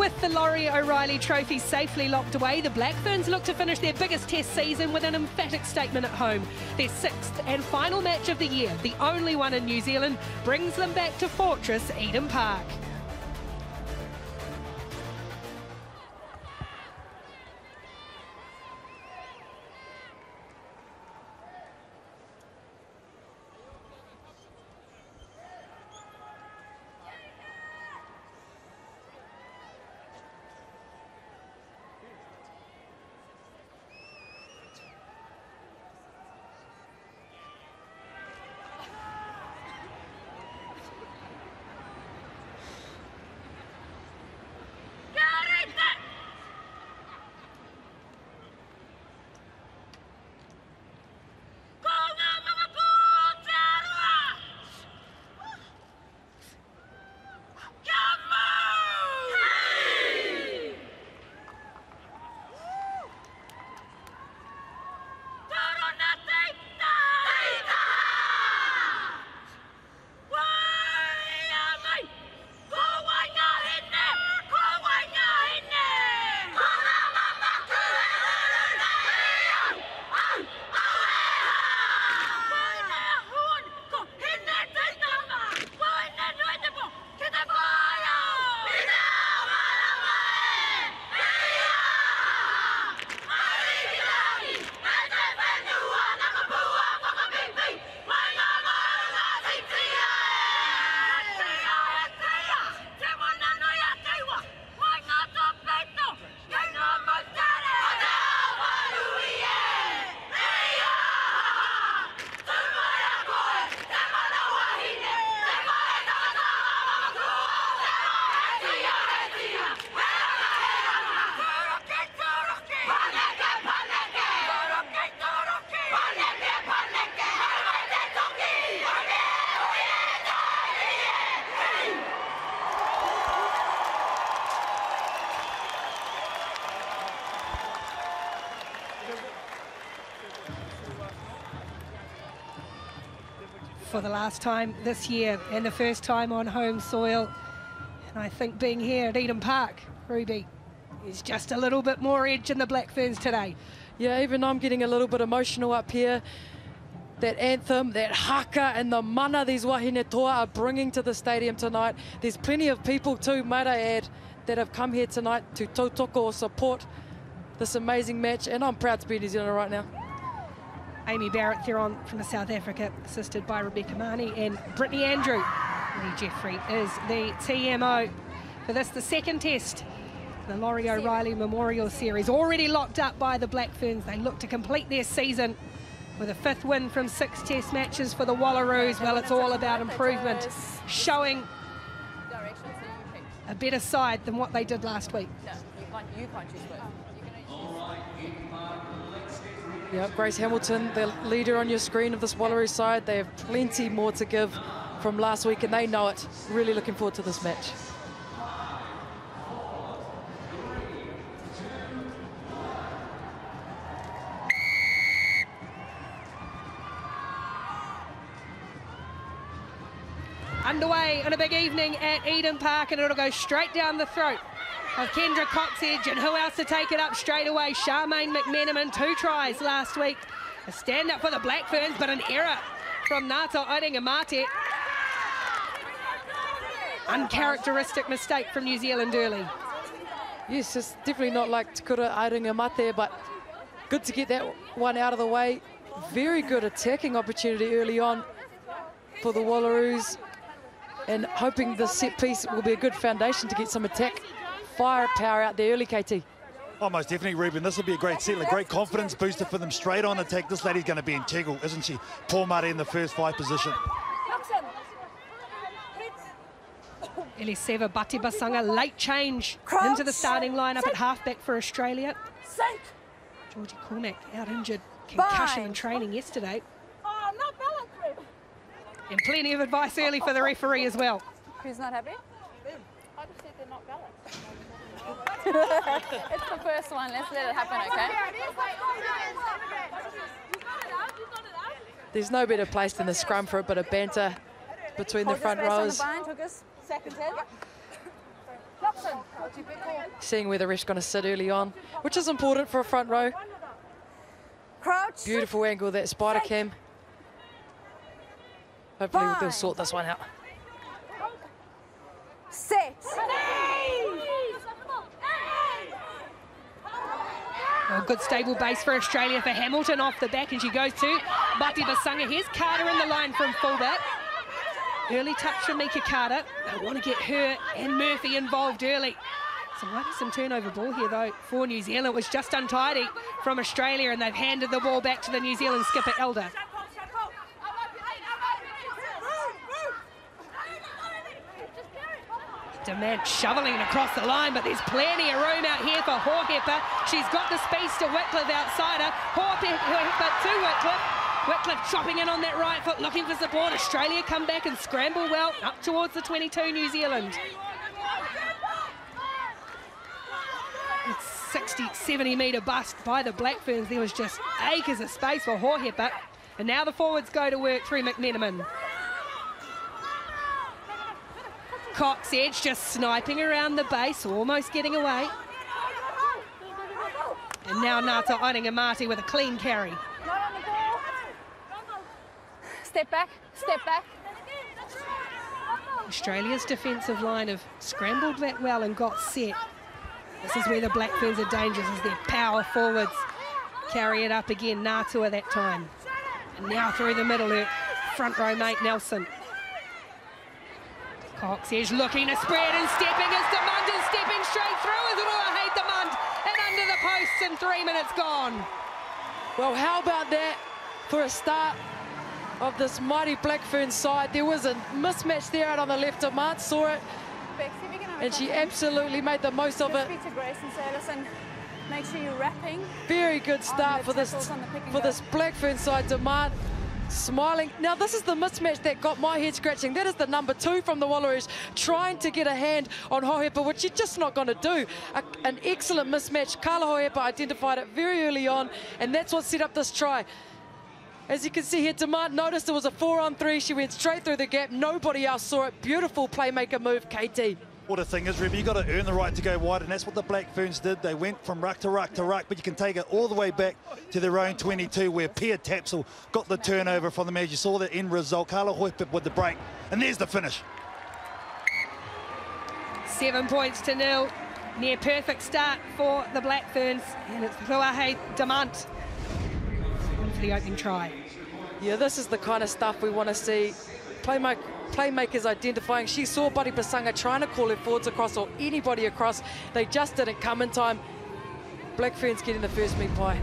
With the Laurie O'Reilly Trophy safely locked away, the Black Ferns look to finish their biggest test season with an emphatic statement at home. Their sixth and final match of the year, the only one in New Zealand, brings them back to Fortress Eden Park. For the last time this year and the first time on home soil. And I think being here at Eden Park, Ruby, is just a little bit more edge in the Black Ferns today. Yeah, even I'm getting a little bit emotional up here. That anthem, that haka and the mana these wahine toa are bringing to the stadium tonight. There's plenty of people too, might I add, that have come here tonight to tautoko or support this amazing match. And I'm proud to be in New Zealand right now. Aimee Barrett-Theron from South Africa, assisted by Rebecca Mahoney and Brittany Andrew. Lee Jeffrey is the TMO for this, the second test. The Laurie O'Reilly Memorial Series already locked up by the Black Ferns. They look to complete their season with a fifth win from six test matches for the Wallaroos. Well, it's all about improvement, showing a better side than what they did last week. you can't choose Yeah, Grace Hamilton, the leader on your screen of this Wallaroo side. They have plenty more to give from last week, and they know it. Really looking forward to this match. Underway on a big evening at Eden Park, and it'll go straight down the throat of Kendra Cocksedge, and who else to take it up straight away? Charmaine McMenamin, two tries last week. A stand up for the Black Ferns, but an error from Nato Mate. Uncharacteristic mistake from New Zealand early. Yes, it's definitely not like Te Kura Mate, but good to get that one out of the way. Very good attacking opportunity early on for the Wallaroos and hoping the set piece will be a good foundation to get some attack firepower out there early, KT. Oh, most definitely, Ruben. This will be a great set, a great confidence booster for them straight on attack. This lady's going to be integral, isn't she? Pomare in the first five position. Iliseva Batibasaga, late change into the starting lineup at halfback for Australia. Georgie Cormack out injured, concussion in training yesterday. Oh, not balanced, And plenty of advice early for the referee as well. Who's not happy? I just said they're not balanced. It's the first one. Let's let it happen, okay? There's no better place than the scrum for a bit of banter between the front rows. On the bind, took us seconds in. Lobson. seeing where the ref's going to sit early on, which is important for a front row. Crouch. Beautiful angle, that spider cam. Hopefully they'll sort this one out. Set. A good stable base for Australia for Hamilton off the back, and she goes to Batibasaga. Here's Carter in the line from fullback. Early touch from Mika Carter. They want to get her and Murphy involved early. So might some turnover ball here though for New Zealand. It was just untidy from Australia, and they've handed the ball back to the New Zealand skipper Elder. Demant shoveling across the line, but there's plenty of room out here for Hohepa. She's got the space to Wickliffe outside her. Hohepa to Wickliffe. Wickliffe chopping in on that right foot, looking for support. Australia come back and scramble well up towards the 22 New Zealand. It's 60, 70 metre bust by the Black Ferns. There was just acres of space for Hohepa. And now the forwards go to work through McMenamin. Cocksedge just sniping around the base, almost getting away. And now Ngata-Aerengamate with a clean carry. Not on the ball. Step back. Step back. Australia's defensive line have scrambled that well and got set. This is where the Black Ferns are dangerous, as their power forwards carry it up again. Natua that time. And now through the middle, her front row mate Nelson. Cox is looking to spread and stepping as Demant is stepping straight through as Ruahei Demant and under the posts and three minutes gone. Well, how about that for a start of this mighty Black Fern side? There was a mismatch there out on the left. Amant saw it, Beck, see if you can have a and she absolutely made the most of it. speak to Grace and say, listen, make sure you're wrapping. Very good start for this tackles on the pick and for go. this Blackfern side. Demant smiling. Now this is the mismatch that got my head scratching. That is the number two from the Wallaroos trying to get a hand on Hohepa, which you're just not going to do. A, an excellent mismatch. Carla Hohepa identified it very early on, and that's what set up this try. As you can see here, Demant noticed it was a four on three. She went straight through the gap. Nobody else saw it. Beautiful playmaker move, KT. What a thing is, Ruby, You've got to earn the right to go wide, and that's what the Black Ferns did. They went from ruck to ruck to ruck, but you can take it all the way back to their own 22, where Pia Tapsell got the turnover from them. As you saw the end result, Carla Hohepa with the break, and there's the finish. Seven points to nil. Near perfect start for the Black Ferns. And it's Ruahei Demant for the opening try. Yeah, this is the kind of stuff we want to see. Playmak playmakers identifying. She saw Buddy Pasanga trying to call her forwards across or anybody across. They just didn't come in time. Black Ferns getting the first meat pie.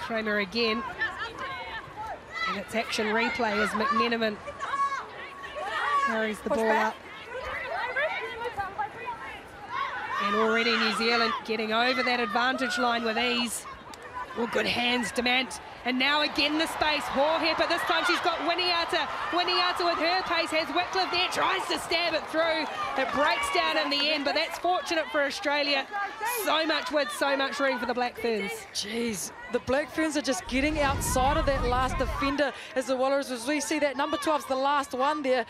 Cramer again. And it's action replay as McMenamin carries the Push ball back. up. And already New Zealand getting over that advantage line with ease. Well, good hands, Demant. And now again the space. Hohepa, this time she's got Winiata. Winiata with her pace has Wickliffe there, tries to stab it through. It breaks down in the end, but that's fortunate for Australia. So much width, so much room for the Black Ferns. Jeez, the Black Ferns are just getting outside of that last defender as the Wallaroos. As we see that number 12's the last one there.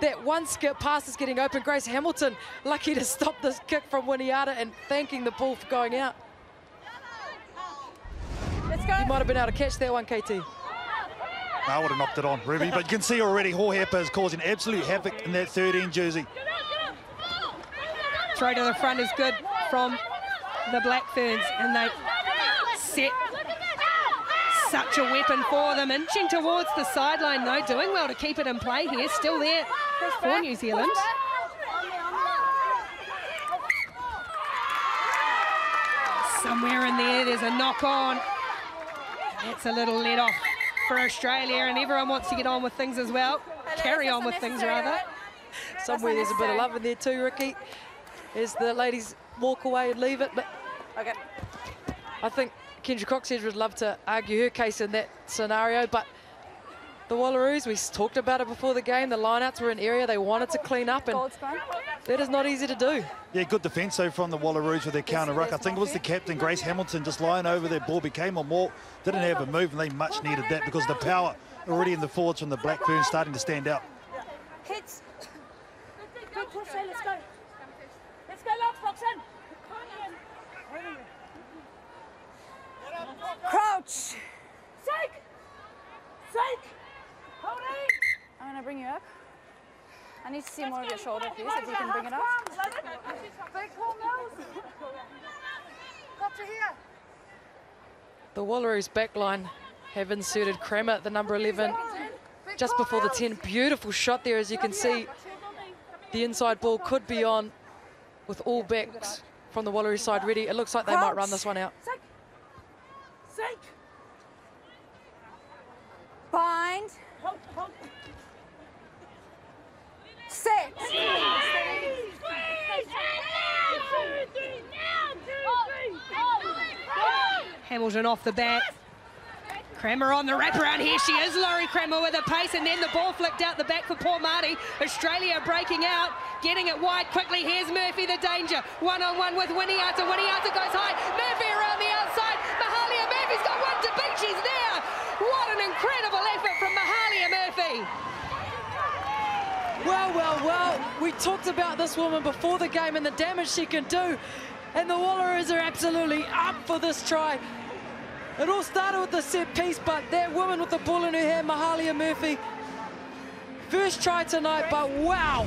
That one skip pass is getting open. Grace Hamilton lucky to stop this kick from Winiata and thanking the ball for going out. Let's go. You might have been able to catch that one, KT. I would have knocked it on, Ruby, but you can see already Hohepa is causing absolute havoc in that 13 jersey. Throw to the front is good from the Black Ferns, and they set such a weapon for them. Inching towards the sideline, though, doing well to keep it in play here. Still there for New Zealand. Somewhere in there, there's a knock on. That's a little let off for Australia, and everyone wants to get on with things as well. Carry on with things, rather. Somewhere there's a bit of love in there too, Ricky. As the ladies walk away and leave it, but Okay. I think Kendra Cocksedge would love to argue her case in that scenario, but the Wallaroos. We talked about it before the game. The lineouts were an area they wanted to clean up, and that is not easy to do. Yeah, good defence though from the Wallaroos with their counter ruck. I think it was the captain, Grace Hamilton, just lying over there. Ball became a more, didn't have a move, and they much needed that because the power already in the forwards from the Black Ferns starting to stand out. Hits. Good push, hey, let's go. Let's go, lads, Foxen. Crouch. Sake. Sake. Hold it. I'm gonna bring you up. I need to see more of your shoulder, please, if you can bring it up. The Wallaroos backline have inserted Cramer at the number 11 just before the 10. Beautiful shot there, as you can see. The inside ball could be on with all backs from the Wallaroo side ready. It looks like they might run this one out. Sake. Sake. Bind. Set. Hamilton off the bat. Cramer on the wraparound. Here she is, Lori Cramer with a pace, and then the ball flicked out the back for Pomare. Australia breaking out, getting it wide quickly. Here's Murphy, the danger. One on one with Winiata. Winiata goes high. Murphy around the outside. Mahalia Murphy's got one to beat. She's there. What an effort from Mahalia Murphy. Well, well, well, we talked about this woman before the game and the damage she can do. And the Wallaroos are absolutely up for this try. It all started with the set piece, but that woman with the ball in her hand, Mahalia Murphy, first try tonight, but wow,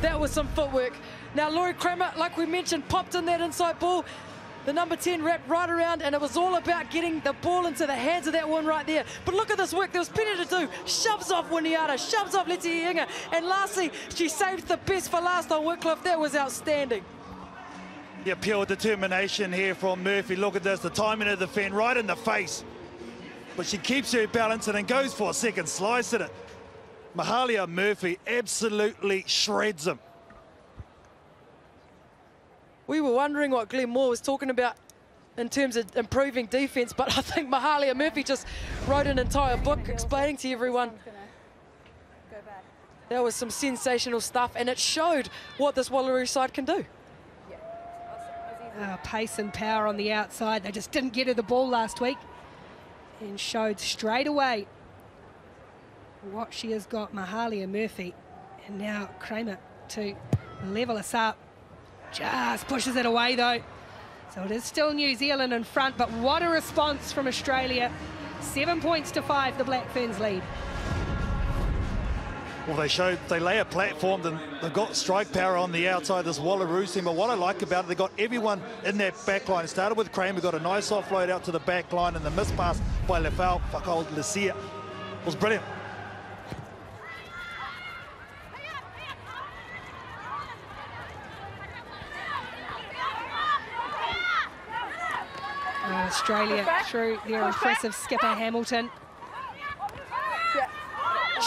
that was some footwork. Now, Lori Cramer, like we mentioned, popped in that inside ball. The number 10 wrapped right around, and it was all about getting the ball into the hands of that one right there. But look at this work. There was plenty to do. Shoves off Winiata, shoves off Leti-I'iga. And lastly, she saved the best for last on Wickliffe. That was outstanding. Yeah, pure determination here from Murphy. Look at this, the timing of the fin right in the face. But she keeps her balance and then goes for a second slice at it. Mahalia Murphy absolutely shreds him. We were wondering what Glenn Moore was talking about in terms of improving defence, but I think Mahalia Murphy just wrote an entire book explaining to everyone that was some sensational stuff, and it showed what this Wallaroo side can do. Uh, pace and power on the outside. They just didn't get her the ball last week and showed straight away what she has got, Mahalia Murphy. And now Cramer to level us up. Just pushes it away though. So it is still New Zealand in front, but what a response from Australia. Seven points to five, the Black Ferns lead. Well, they showed they lay a platform, and they've got strike power on the outside this Wallaroos team. But what I like about it, they got everyone in their back line. It started with Cramer, got a nice offload out to the back line, and the miss pass by Lefau, Fakaosilea, was brilliant. Uh, Australia through their impressive skipper Hamilton.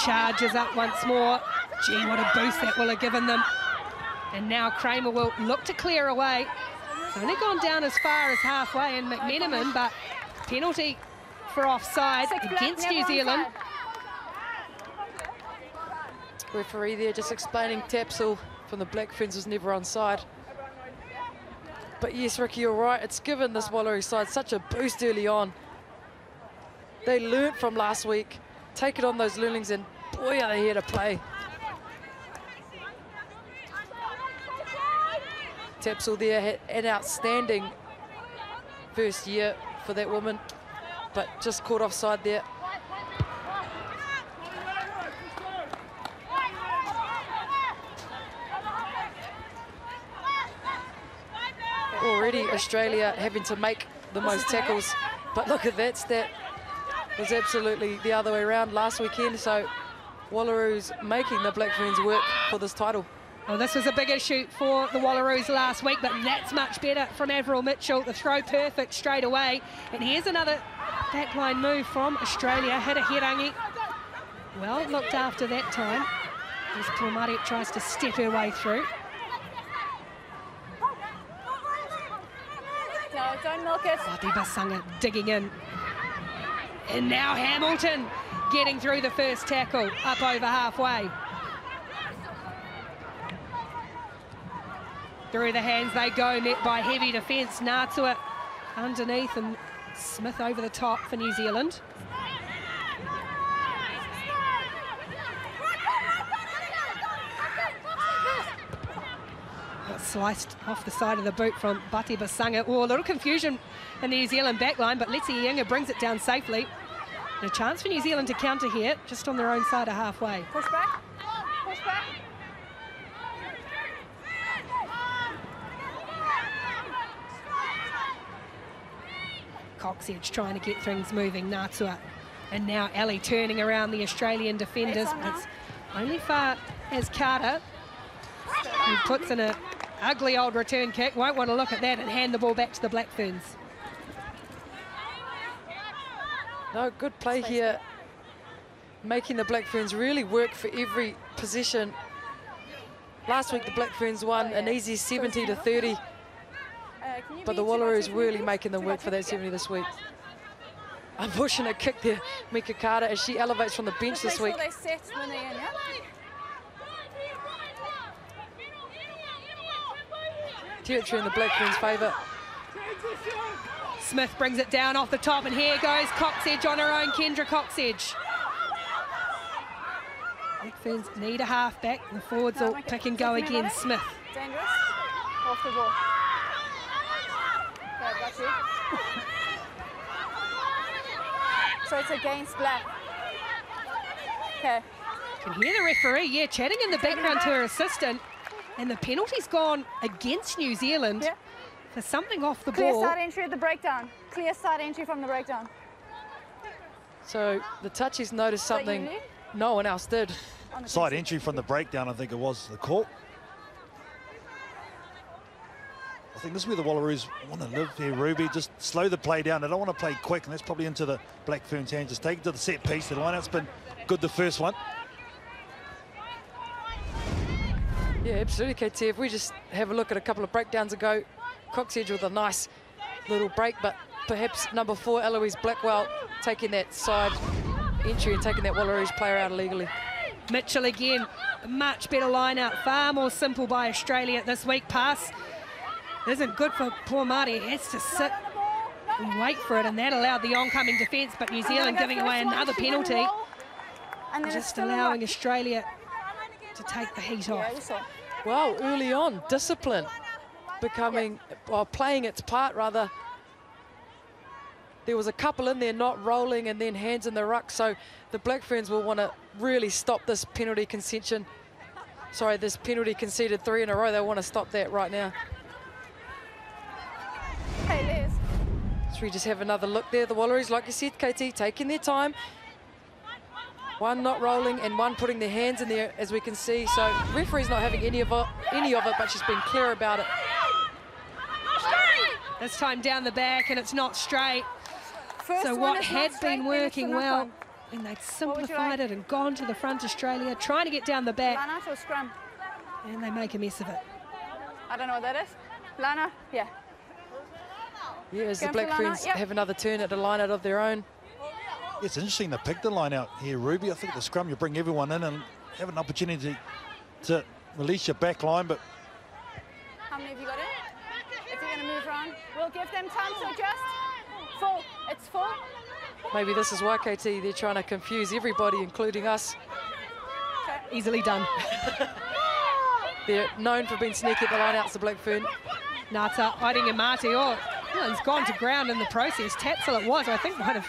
Charges up once more. Gee, what a boost that will have given them. And now Cramer will look to clear away. It's only gone down as far as halfway in McMenamin, but penalty for offside against New Zealand. Referee there just explaining Tapsell from the Black Ferns was never on side. But yes, Ricky, you're right. It's given this Wallaroo side such a boost early on. They learnt from last week. Take it on those learnings, and boy, are they here to play. Tapsell there had an outstanding first year for that woman, but just caught offside there. Already Australia having to make the most tackles, but look at that stat. It was absolutely the other way around last weekend, so Wallaroos making the Black Ferns work for this title. Well, this was a big issue for the Wallaroos last week, but that's much better from Avril Mitchell. The throw perfect straight away. And here's another backline move from Australia. Hit a herangi. Well looked after that time. As Pomare tries to step her way through. Don't milk it. Basanga digging in. And now Hamilton getting through the first tackle, up over halfway. Through the hands they go, met by heavy defence. Natua underneath and Smith over the top for New Zealand. Sliced off the side of the boot from Batibasaga. Oh, a little confusion in the New Zealand backline, but Leti-I'iga brings it down safely. And a chance for New Zealand to counter here, just on their own side of halfway. Push back. Push back. Cocksedge trying to get things moving. Natua and now Ali turning around the Australian defenders. It's only far as Carter, who puts in a ugly old return kick. Won't want to look at that and hand the ball back to the Black Ferns. No, good play here. Making the Black Ferns really work for every position. Last week the Black Ferns won an easy 70 to 30. Uh, but the Wallaroos really making them work for that 70 this week. Unfortunate kick there, Mika Carter, as she elevates from the bench this week. Territory in the Black Ferns' favour. Smith brings it down off the top, and here goes Cocksedge on her own, Kendra Cocksedge. Black Ferns need a half halfback. The forwards will pick and go again. Smith. Dangerous. Off the ball. Okay, got you. so it's against Black. Okay. Can hear the referee, yeah, chatting in the background to her assistant. And the penalty's gone against New Zealand yeah. for something off the Clear ball. Clear side entry at the breakdown. Clear side entry from the breakdown. So the touchies noticed something no one else did. Side entry from the breakdown, I think it was the court. I think this is where the Wallaroos want to live here, Ruby. Just slow the play down. They don't want to play quick, and that's probably into the Black Ferns' hands. Just take it to the set piece. The lineout's been good the first one. Yeah, absolutely, KT. If we just have a look at a couple of breakdowns ago, Cocksedge with a nice little break, but perhaps number four, Eloise Blackwell, taking that side entry and taking that Wallaroos player out illegally. Mitchell again, much better line out, far more simple by Australia this week. Pass isn't good for Pomare. He has to sit and wait for it, and that allowed the oncoming defence, but New Zealand giving away another penalty. Just allowing Australia to take the heat off. Well, early on, discipline becoming, or playing its part rather. There was a couple in there not rolling and then hands in the ruck, so the Black Ferns will want to really stop this penalty concession. Sorry, this penalty conceded three in a row. They want to stop that right now. Hey, Liz. So we just have another look there. The Wallaroos, like you said, KT, taking their time. One not rolling and one putting their hands in there, as we can see. So referee's not having any of it, any of it, but she's been clear about it. This time down the back, and it's not straight. First so what had been working well, and they'd simplified like? it and gone to the front Australia, trying to get down the back. Lana or scrum? And they make a mess of it. I don't know what that is. Lana, yeah. Yeah, as the Black Ferns yep. have another turn at a line out of their own. It's interesting they pick the line out here, Ruby. I think the scrum, you bring everyone in and have an opportunity to release your back line, but... How many have you got in? If you're going to move around, we'll give them time to adjust. Full. It's full. Maybe this is why, KT, they're trying to confuse everybody, including us. Okay. Easily done. they're known for being sneaky at the line-outs, the Black Fern. Nata hiding in Marty. Oh, he's gone to ground in the process. Tapsell it was, I think, might have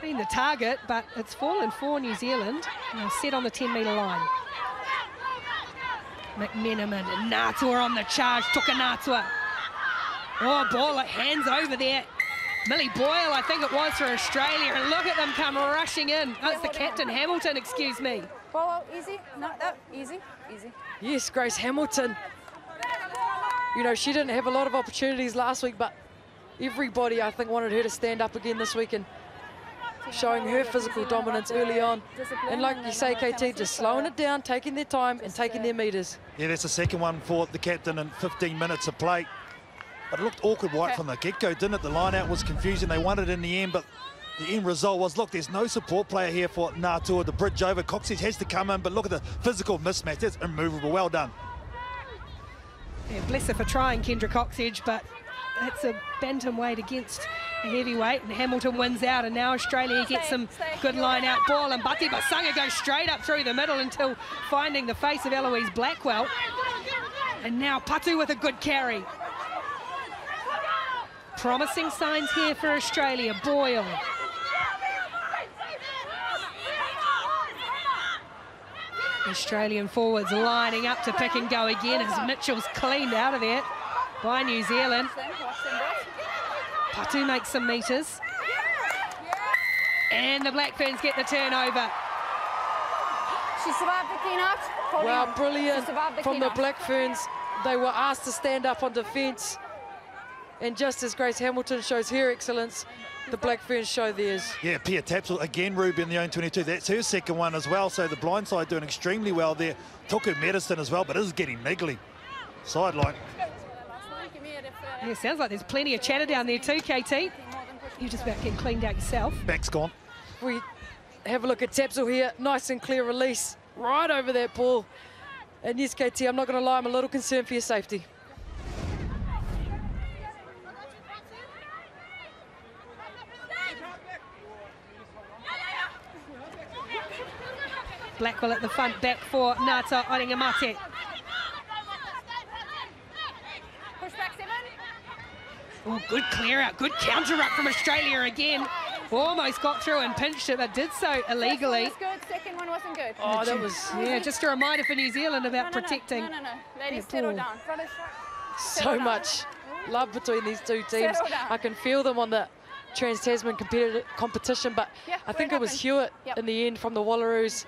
been the target, but it's fallen for New Zealand. Now set on the 10 metre line. McMenamin and Natua on the charge. Toka Natua. Oh, ball, at hands over there. Millie Boyle, I think it was for Australia, and look at them come rushing in. Oh, That's the captain, Hamilton, excuse me. Ball easy, no, no, easy, easy. Yes, Grace Hamilton. You know, she didn't have a lot of opportunities last week, but everybody, I think, wanted her to stand up again this week, and showing her physical dominance early on. And like you say, KT, just slowing it down, taking their time and taking their metres. Yeah, that's the second one for the captain in 15 minutes of play. But it looked awkward right from the get-go, didn't it? The line-out was confusing. They won it in the end, but the end result was, look, there's no support player here for Ngātua. The bridge over. Cocksedge has to come in, but look at the physical mismatch. That's immovable. Well done. Yeah, bless her for trying, Kendra Cocksedge, but it's a bantamweight against a heavyweight, and Hamilton wins out, and now Australia gets some good line-out ball, and Batibasaga goes straight up through the middle until finding the face of Eloise Blackwell. And now Patu with a good carry. Promising signs here for Australia. Boyle. Australian forwards lining up to pick and go again as Mitchell's cleaned out of there by New Zealand. Patu makes some metres. And the Black Ferns get the turnover. She survived the clean out. Wow, brilliant the from the. Black Ferns. They were asked to stand up on defence. And just as Grace Hamilton shows her excellence, the Black Ferns show theirs. Yeah, Pia Tapsell again, Ruby in the own 22. That's her second one as well. So the blind side doing extremely well there. Took her medicine as well, but is getting niggly. Sideline. Yeah, sounds like there's plenty of chatter down there too, KT. You're just about getting cleaned out yourself. Back's gone. We have a look at Tapsell here. Nice and clear release right over that ball. And yes, KT, I'm not going to lie, I'm a little concerned for your safety. Blackwell at the front, back for Ngata-Aerengamate. Push back seven. Oh, good clear out, good counter up from Australia again. Almost got through and pinched it, but did so illegally. First one was good, second one wasn't good. Oh, that was Yeah, just a reminder for New Zealand about no, no, protecting. No, no, no. Ladies, settle ball. down. so down. much love between these two teams. I can feel them on the Trans-Tasman competition, but Yeah, I think it it was. Hewitt Yep. in the end from the Wallaroos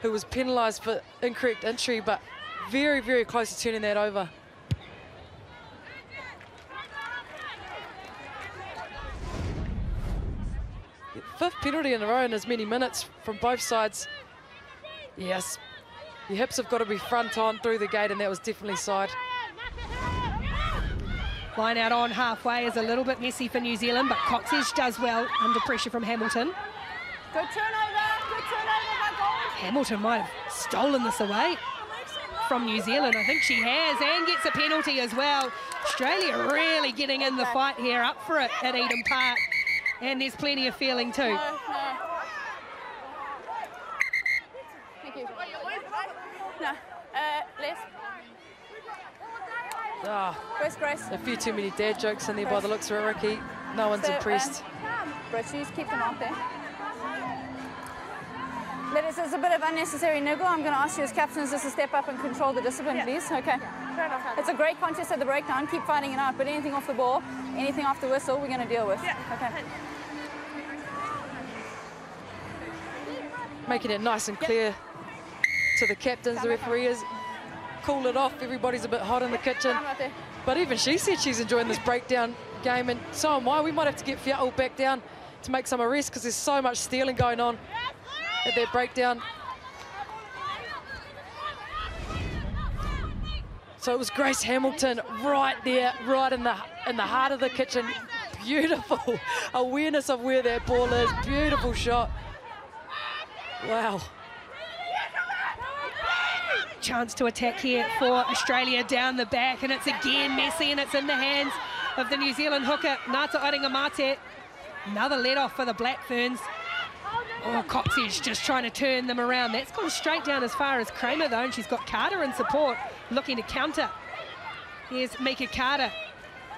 who was penalised for incorrect entry, but very, very close to turning that over. Fifth penalty in a row in as many minutes from both sides. Yes, your hips have got to be front on through the gate, and that was definitely side. Line out on halfway is a little bit messy for New Zealand, but Cocksedge does well under pressure from Hamilton. Good turnover. Good turnover by Gold. Hamilton might have stolen this away from New Zealand. I think she has and gets a penalty as well. Australia really getting in the fight here, up for it at Eden Park. And there's plenty of feeling too. No, no. Thank you. No. Uh, Les. Ah, Where's Grace? a few too many dad jokes in there by the looks of it, Ricky. No one's So, um, impressed. Bridge, you just keep them out there. Ladies, there's a bit of unnecessary niggle. I'm going to ask you as captains just to step up and control the discipline, please. Okay. It's a great contest at the breakdown. Keep fighting it out. But anything off the ball, anything off the whistle, we're going to deal with. Okay. Making it nice and clear to the captains, the referees. cool it off. Everybody's a bit hot in the kitchen. Come out there. But even she said she's enjoying this breakdown game, and so am I. We might have to get Fiatal back down to make some arrests because there's so much stealing going on at that breakdown. So it was Grace Hamilton right there, right in the in the heart of the kitchen. Beautiful awareness of where that ball is. Beautiful shot. Wow. Chance to attack here for Australia down the back, and it's again messy, and it's in the hands of the New Zealand hooker, Ngata-Aerengamate. Another let off for the Black Ferns. Oh, Cocksedge just trying to turn them around. That's gone straight down as far as Cramer, though, and she's got Carter in support, looking to counter. Here's Mika Carter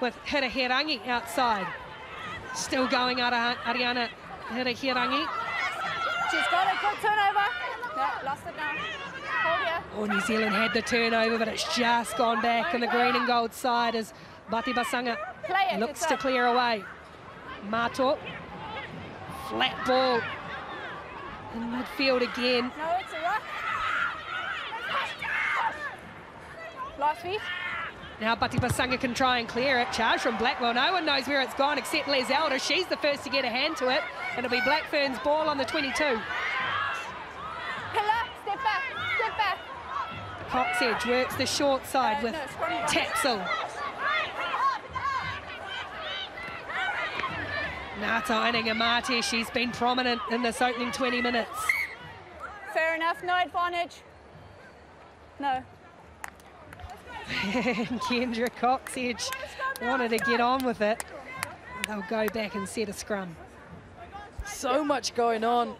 with Hirahirangi outside. Still going, Ara- Ariana Hirahirangi. She's got a good turnover. No, lost it now. Oh, New Zealand had the turnover, but it's just gone back on the green and gold side as Batibasaga looks to clear away. Mato, flat ball in midfield again. No, it's a rock. Last feet. Now Batibasaga can try and clear it. Charge from Blackwell. No one knows where it's gone except Les Elder. She's the first to get a hand to it. And it'll be Blackfern's ball on the 22. Pillar. Step back. Step back. Cocksedge works the short side Uh, with no, right. Tapsell. She's been prominent in this opening 20 minutes. Fair enough, no advantage. No. and Kendra Cocksedge wanted to get on with it. They'll go back and set a scrum. So much going on.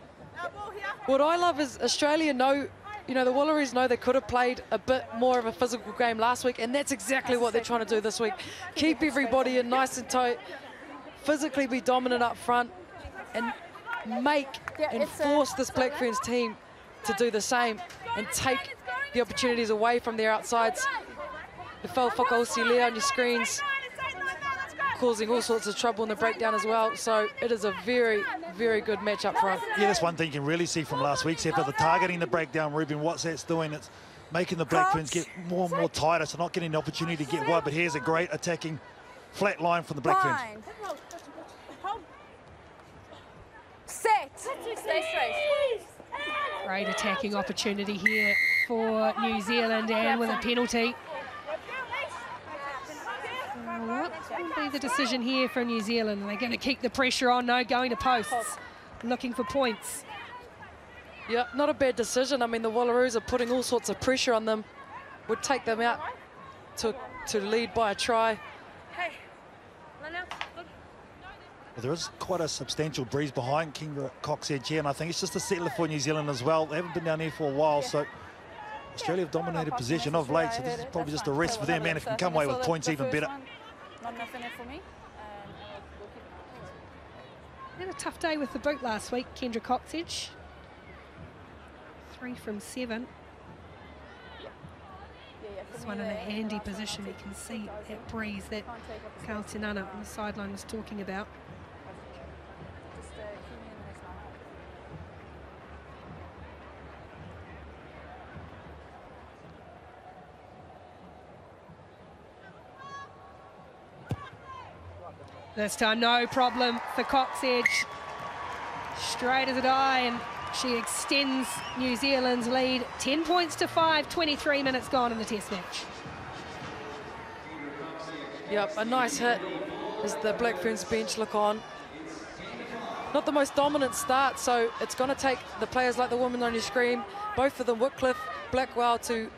What I love is Australia know, you know, the Wallaroos know they could have played a bit more of a physical game last week, and that's exactly what they're trying to do this week. Keep everybody in nice and tight, physically be dominant up front, and make and force this Black Ferns team to do the same and take the opportunities away from their outsides. The Fel Whakaosi on your screens, causing all sorts of trouble in the breakdown as well. So it is a very, very good match up front. Yeah, that's one thing you can really see from last week's effort. The targeting the breakdown, Ruben, what's that's doing, it's making the Black Ferns get more and more tighter, so not getting the opportunity to get wide. But here's a great attacking flat line from the Black Ferns. Set. Stay straight. Great attacking opportunity here for New Zealand and with a penalty. Oh, what will be the decision here for New Zealand? Are they going to keep the pressure on? No, going to posts, looking for points. Yeah, not a bad decision. I mean, the Wallaroos are putting all sorts of pressure on them. Would take them out to, to lead by a try. Well, there is quite a substantial breeze behind Kendra Cocksedge here, and I think it's just a settler for New Zealand as well. They haven't been down here for a while, so Australia have dominated possession of late, so this is probably just a rest for them, man. If you can come away with points, even better. Not enough in it for me. Had a tough day with the boot last week, Kendra Cocksedge. Three from seven. This one in a handy position. You can see that breeze that Carl Tinana on the sideline was talking about. This time, no problem for Cocksedge. Straight as a die, and she extends New Zealand's lead 10 points to 5, 23 minutes gone in the test match. Yep, a nice hit as the Black Ferns bench look on. Not the most dominant start, so it's going to take the players like the woman on your screen, both of them, Wickliffe, Blackwell, to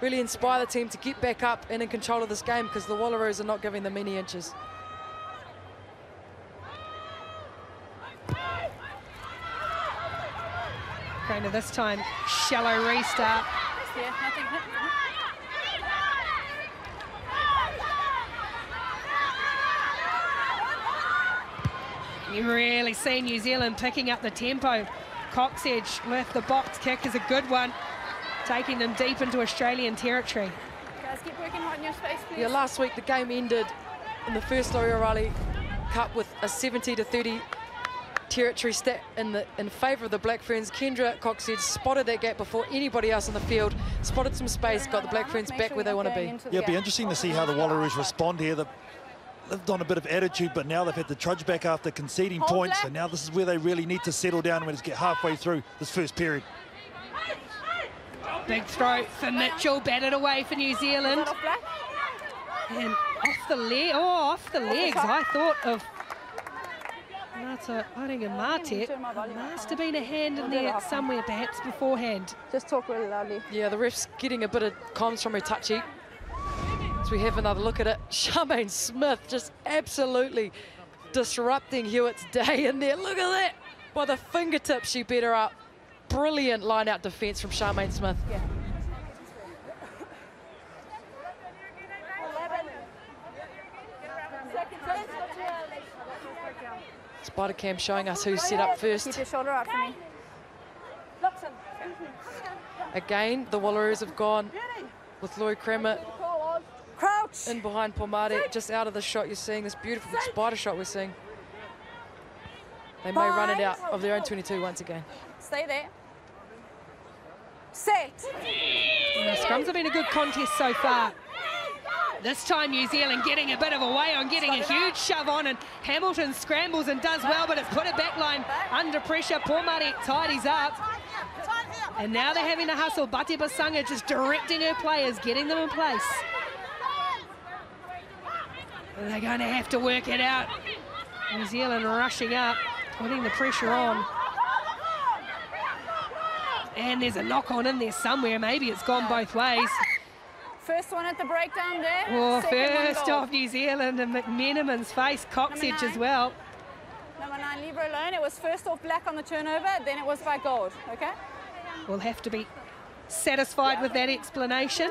really inspire the team to get back up and in control of this game because the Wallaroos are not giving them any inches. Kind of this time, shallow restart. Yeah, nothing. You really see New Zealand picking up the tempo. Cocksedge with the box kick is a good one, taking them deep into Australian territory. Guys, keep working hard in your space, please. Yeah, last week the game ended in the first Laurie O'Reilly Cup with a 70 to 30 territory stat in the in favour of the Black Ferns. Kendra Cocksedge spotted that gap before anybody else on the field, spotted some space, got the Black Ferns back where they want to be. Yeah, it'll be interesting to see how the Wallaroos respond here. they've done a bit of attitude, but now they've had to trudge back after conceding Hold points, and now this is where they really need to settle down when it's get halfway through this first period. Big throw for Mitchell, batted away for New Zealand. And off the leg, oh, off the legs, I thought of Ngata Aringa-Mate. Must have been a hand in there somewhere, perhaps beforehand. Just talk really loudly. Yeah, the ref's getting a bit of comms from her touchy. As we have another look at it, Charmaine Smith just absolutely disrupting Hewitt's day in there. Look at that. By the fingertips, she beat her up. Brilliant line-out defence from Charmaine Smith. Yeah. Spider cam showing us who's set up first. Keep your shoulder out for me. Again, the Wallaroos have gone with Lloyd Kramer Crouch. in behind Pomare, just out of the shot you're seeing, this beautiful spider shot we're seeing. They may run it out of their own 22 once again. Stay there. Set. Yeah, scrums have been a good contest so far. This time New Zealand getting a bit of a way on, getting a huge shove on, and Hamilton scrambles and does well, but it's put a back line under pressure. Pomare tidies up. And now they're having to hustle. Batibasaga just directing her players, getting them in place. And they're going to have to work it out. New Zealand rushing up, putting the pressure on. And there's a knock on in there somewhere. Maybe it's gone both ways. First one at the breakdown there. Well, Second one first goal. off New Zealand and McMenamin's face, Cocksedge as nine. well. Number nine, Libra alone. It was first off black on the turnover, then it was by gold. Okay? We'll have to be satisfied with that explanation.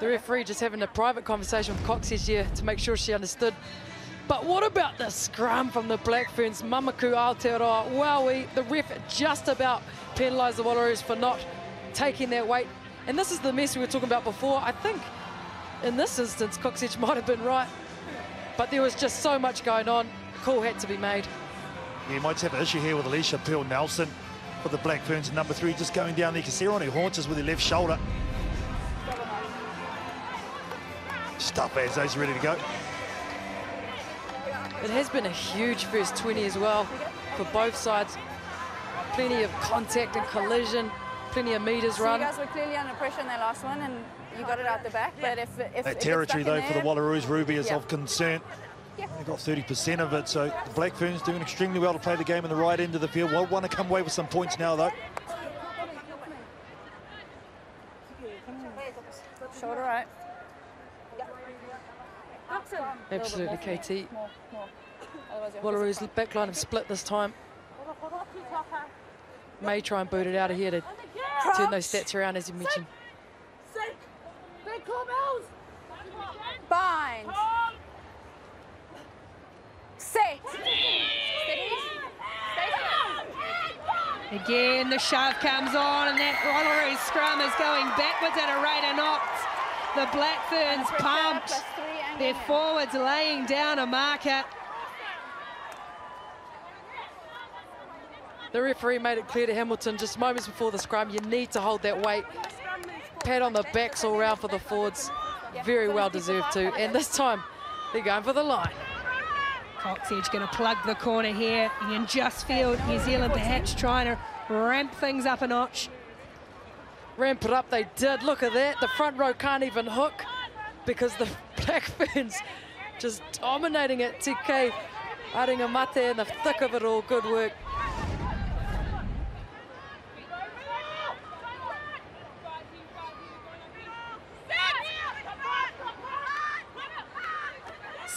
The referee just having a private conversation with Cox's here to make sure she understood. But what about the scrum from the Black Ferns? Mamaku Aotearoa, wowie, the ref just about penalised the Wallaroos for not taking their weight. And this is the mess we were talking about before. I think in this instance, Cocksedge might have been right. But there was just so much going on. Call had to be made. Yeah, you might have an issue here with Aleisha-Pearl Nelson for the Black Ferns, number three, just going down there. You can see her on her haunches with her left shoulder. Stuff as those ready to go. It has been a huge first 20 as well for both sides. Plenty of contact and collision, plenty of metres So run. you guys were clearly under pressure in that last one, and you got it out the back. But if, if if That it's territory, back though, in for the there- Wallaroos, Ruby is Yeah. of concern. Yeah. They got 30% of it, so the Black Ferns doing extremely well to play the game in the right end of the field. Well, want to come away with some points now, though. Shoulder right. Absolutely, KT. More, more. Otherwise you'll have backline have split this time. May try and boot it out of here to turn those stats around, as you mentioned. Bind. Set. Steady. Stay Again, the shove comes on, and that Wallaroos scrum is going backwards at a rate of knots. The Black Ferns Pressure, pumped. plus Their forwards laying down a marker. The referee made it clear to Hamilton just moments before the scrum, you need to hold that weight. Pat on the backs all round for the forwards. Very well deserved too. And this time, they're going for the line. Cocksedge going to plug the corner here. Can just feel New Zealand perhaps trying to ramp things up a notch. Ramp it up, they did. Look at that. The front row can't even hook because the Black Ferns just dominating it. TK Aerengamate in the thick of it all. Good work.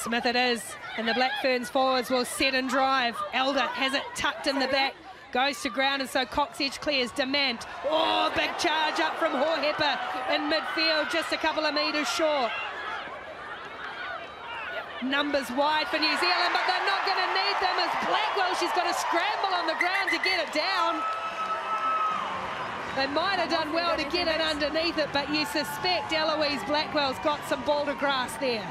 Smith it is, and the Black Ferns forwards will set and drive. Elder has it tucked in the back, goes to ground, and so Cocksedge clears. Demant, oh, big charge up from Hohepa in midfield, just a couple of metres short. Numbers wide for New Zealand, but they're not going to need them as Blackwell, she's got to scramble on the ground to get it down. They might have done well to get it underneath it, but you suspect Eloise Blackwell's got some boulder grass there.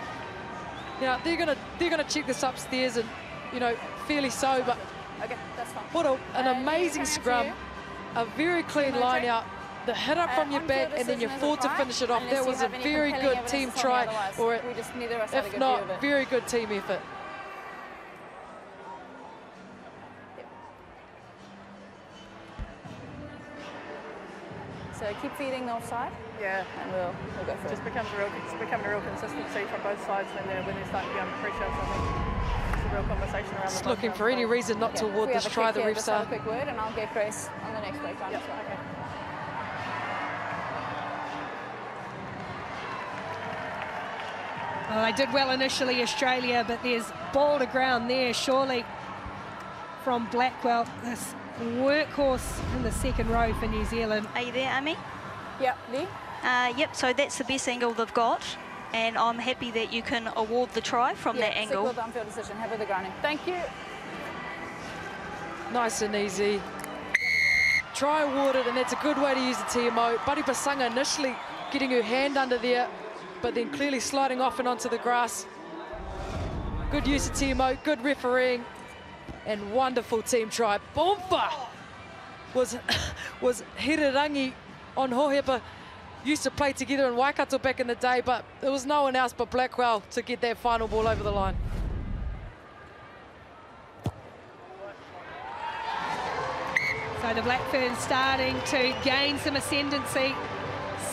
Yeah, they're gonna they're gonna check this upstairs and you know fairly so, but Okay, that's fine. what a, an Uh, amazing scrum, a very clean line out. The hit up Uh, from your back and then you decision is to finish it off. That was a very good team to tell me try, or we just neither of us had a if good view of not, very good team effort. So keep feeding the offside, Yeah, and we'll we'll go for it it. just becomes a real, it's becoming a real consistency from both sides when they're when they're starting to be under pressure. So I think it's a real conversation around. Just the looking for any sides. reason not to award this try. The here, refs just are. a quick word, and I'll get Grace on the next breakdown. Yeah, as well. okay. Well, they did well initially, Australia, but there's ball to ground there, surely, from Blackwell. This workhorse in the second row for New Zealand. Are you there, Aimee? Yep, Lee. Uh, yep, so that's the best angle they've got. And I'm happy that you can award the try from yeah, that angle. Sick field decision. Have with the grounding. Thank you. Nice and easy. Try awarded, and that's a good way to use the TMO. Batibasaga initially getting her hand under there, but then clearly sliding off and onto the grass. Good use of TMO, good refereeing, and wonderful team try. Bomfa was was Hirerangi on Hohepa. Used to play together in Waikato back in the day, but there was no one else but Blackwell to get that final ball over the line. So the Black Ferns starting to gain some ascendancy.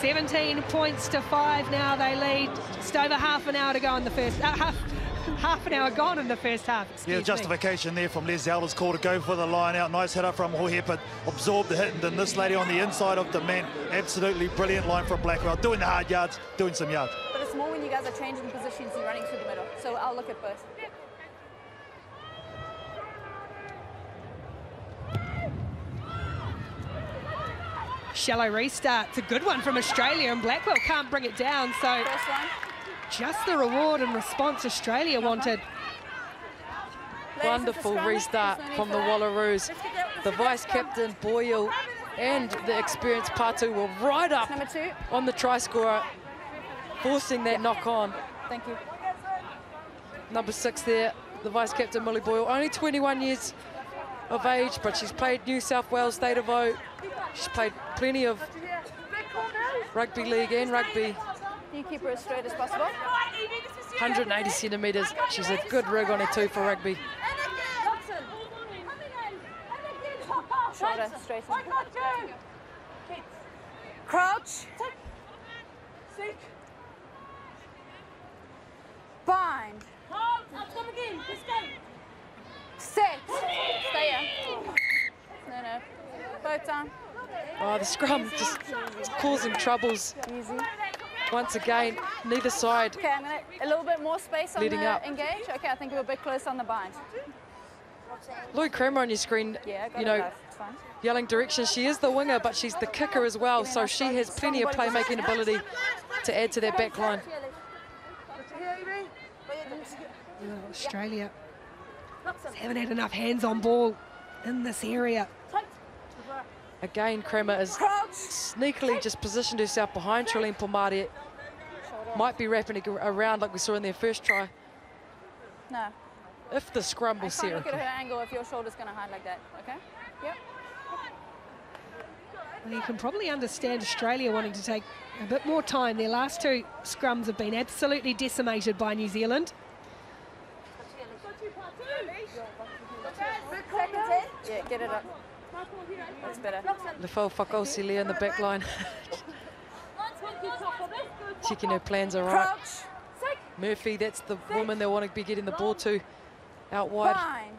17 points to five now they lead. Just over half an hour to go in the first, uh, half, half an hour gone in the first half. Yeah, me. justification there from Les Alder's call to go for the line out. Nice header from Hohe, but absorbed the hit. And then this lady on the inside of the man, absolutely brilliant line from Blackwell, doing the hard yards, doing some yards. But it's more when you guys are changing positions and running through the middle. So I'll look at both. Shallow restart. It's a good one from Australia, and Blackwell can't bring it down. So First one. Just the reward and response Australia wanted. Wonderful restart from the Wallaroos. The vice captain Boyle and the experienced Patu were right up Number two. on the try scorer, forcing that knock on. Thank you. Number six there, the vice captain Millie Boyle, only 21 years of age, but she's played New South Wales State of O. She's played plenty of rugby league and rugby, You keep her as straight as possible. 180 centimetres. She's a good rig on her too for rugby. Shoulder straight in. Crouch. Bind. Set. Stay here. No, no. Both down. Oh, the scrum just causing troubles Easy. Once again. Neither side Okay, I'm gonna a little bit more space on Leading the up. engage. Okay, I think we're a bit close on the bind. Lori Cramer on your screen, Yeah, got you know, live. It's fine. yelling directions. She is the winger, but she's the kicker as well, so she has plenty of playmaking ability to add to their back line. Australia haven't had enough hands on ball in this area. Again, Cramer is sneakily just positioned herself behind Trilleen Pomare. Might be wrapping it around like we saw in their first try. No. If the scrum I was can't look at her angle if your shoulder's gonna hide like that. Okay? Yep. Well, you can probably understand Australia wanting to take a bit more time. Their last two scrums have been absolutely decimated by New Zealand. Yeah, get it up. That's better. Lefau Fakaosilea in the back line. Checking her plans are right. Murphy, that's the woman they want to be getting the ball to out wide. Bind.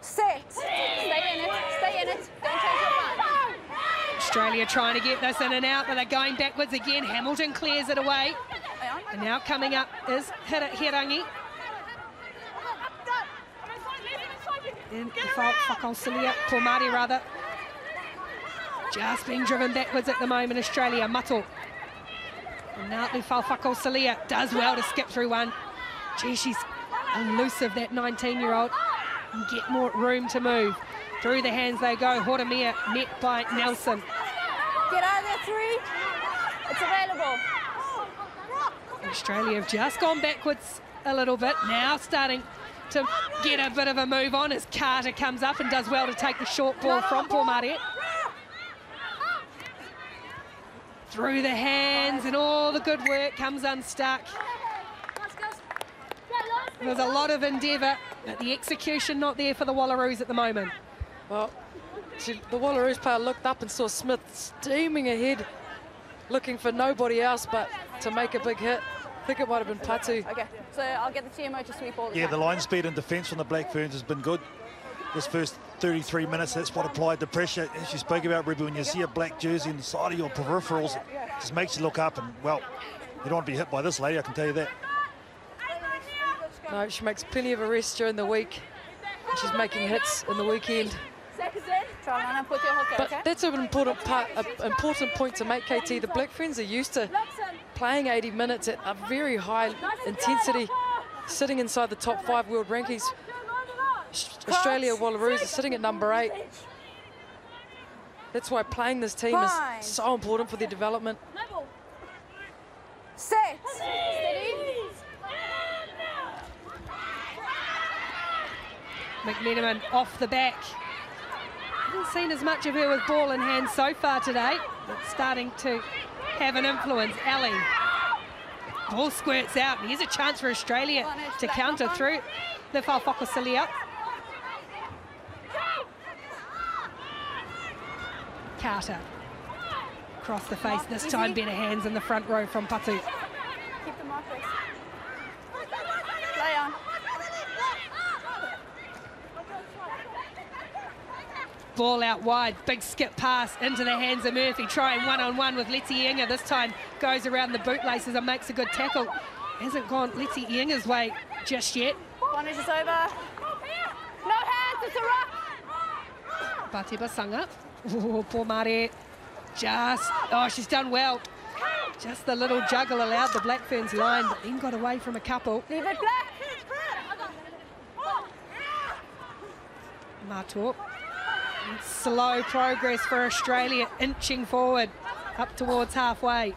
Set. Stay in it. Stay in it. Don't change your mind. Australia trying to get this in and out, but they're going backwards again. Hamilton clears it away. Oh and now coming up is Hira- Hirangi. And Fakaosilea, Pomare rather. Just being driven backwards at the moment, Australia. Mato. And now Fakaosilea does well to skip through one. Gee, she's elusive, that 19-year-old. And get more room to move. Through the hands they go. Hortamia met by Nelson. Get out of there, three. It's available. Australia have just gone backwards a little bit. Now starting to get a bit of a move on as Carter comes up and does well to take the short ball from Paul Pomare. Through the hands and all the good work comes unstuck. There's a lot of endeavour, but the execution not there for the Wallaroos at the moment. Well, she, the Wallaroos player looked up and saw Smith steaming ahead, looking for nobody else but to make a big hit. I think it might have been Patu. Okay, so I'll get the TMO to sweep all the Yeah, time. the line speed and defence from the Black Ferns has been good. This first 33 minutes, that's what applied the pressure. As you spoke about, Ruby, when you see a black jersey on the side of your peripherals, it just makes you look up and, well, you don't want to be hit by this lady, I can tell you that. No, she makes plenty of arrests during the week. She's making hits in the weekend. Try line up with your hooker, But that's an important part, an important point to make, KT. The Black Ferns are used to playing 80 minutes at a very high intensity, sitting inside the top five world rankings. Australia Wallaroos are sitting at number eight. That's why playing this team is so important for their development. Set. McMenamin off the back. Haven't seen as much of her with ball in hand so far today. But starting to have an influence. Ali. Ball squirts out. Here's a chance for Australia to counter through the Fakaosilea. Carter. Across the face. This time better hands in the front row from Patu. Keep the mark. Marcus. Play on. Ball out wide, big skip pass into the hands of Murphy, trying one-on-one with Leti-I'iga. This time goes around the bootlaces and makes a good tackle. Hasn't gone Leti-I'iga's way just yet. One is over. No hands, it's a rock. Batibasaga. Oh, Pomare. Just, oh, she's done well. Just the little juggle allowed the Black Ferns line, but then got away from a couple. Leave it black. Slow progress for Australia, inching forward up towards halfway.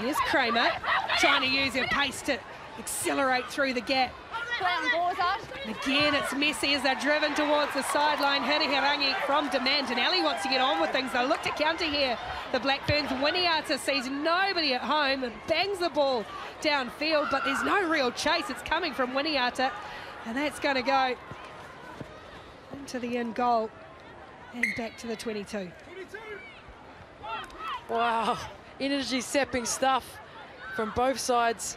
Here's Cramer, trying to use her pace to accelerate through the gap. Play on balls out. Again, it's messy as they're driven towards the sideline. Hirihirangi from Demant, and Ali wants to get on with things. They'll look to counter here. The Black Ferns Winiata sees nobody at home and bangs the ball downfield, but there's no real chase. It's coming from Winiata, and that's going to go into the end goal and back to the 22. Wow, energy sapping stuff from both sides.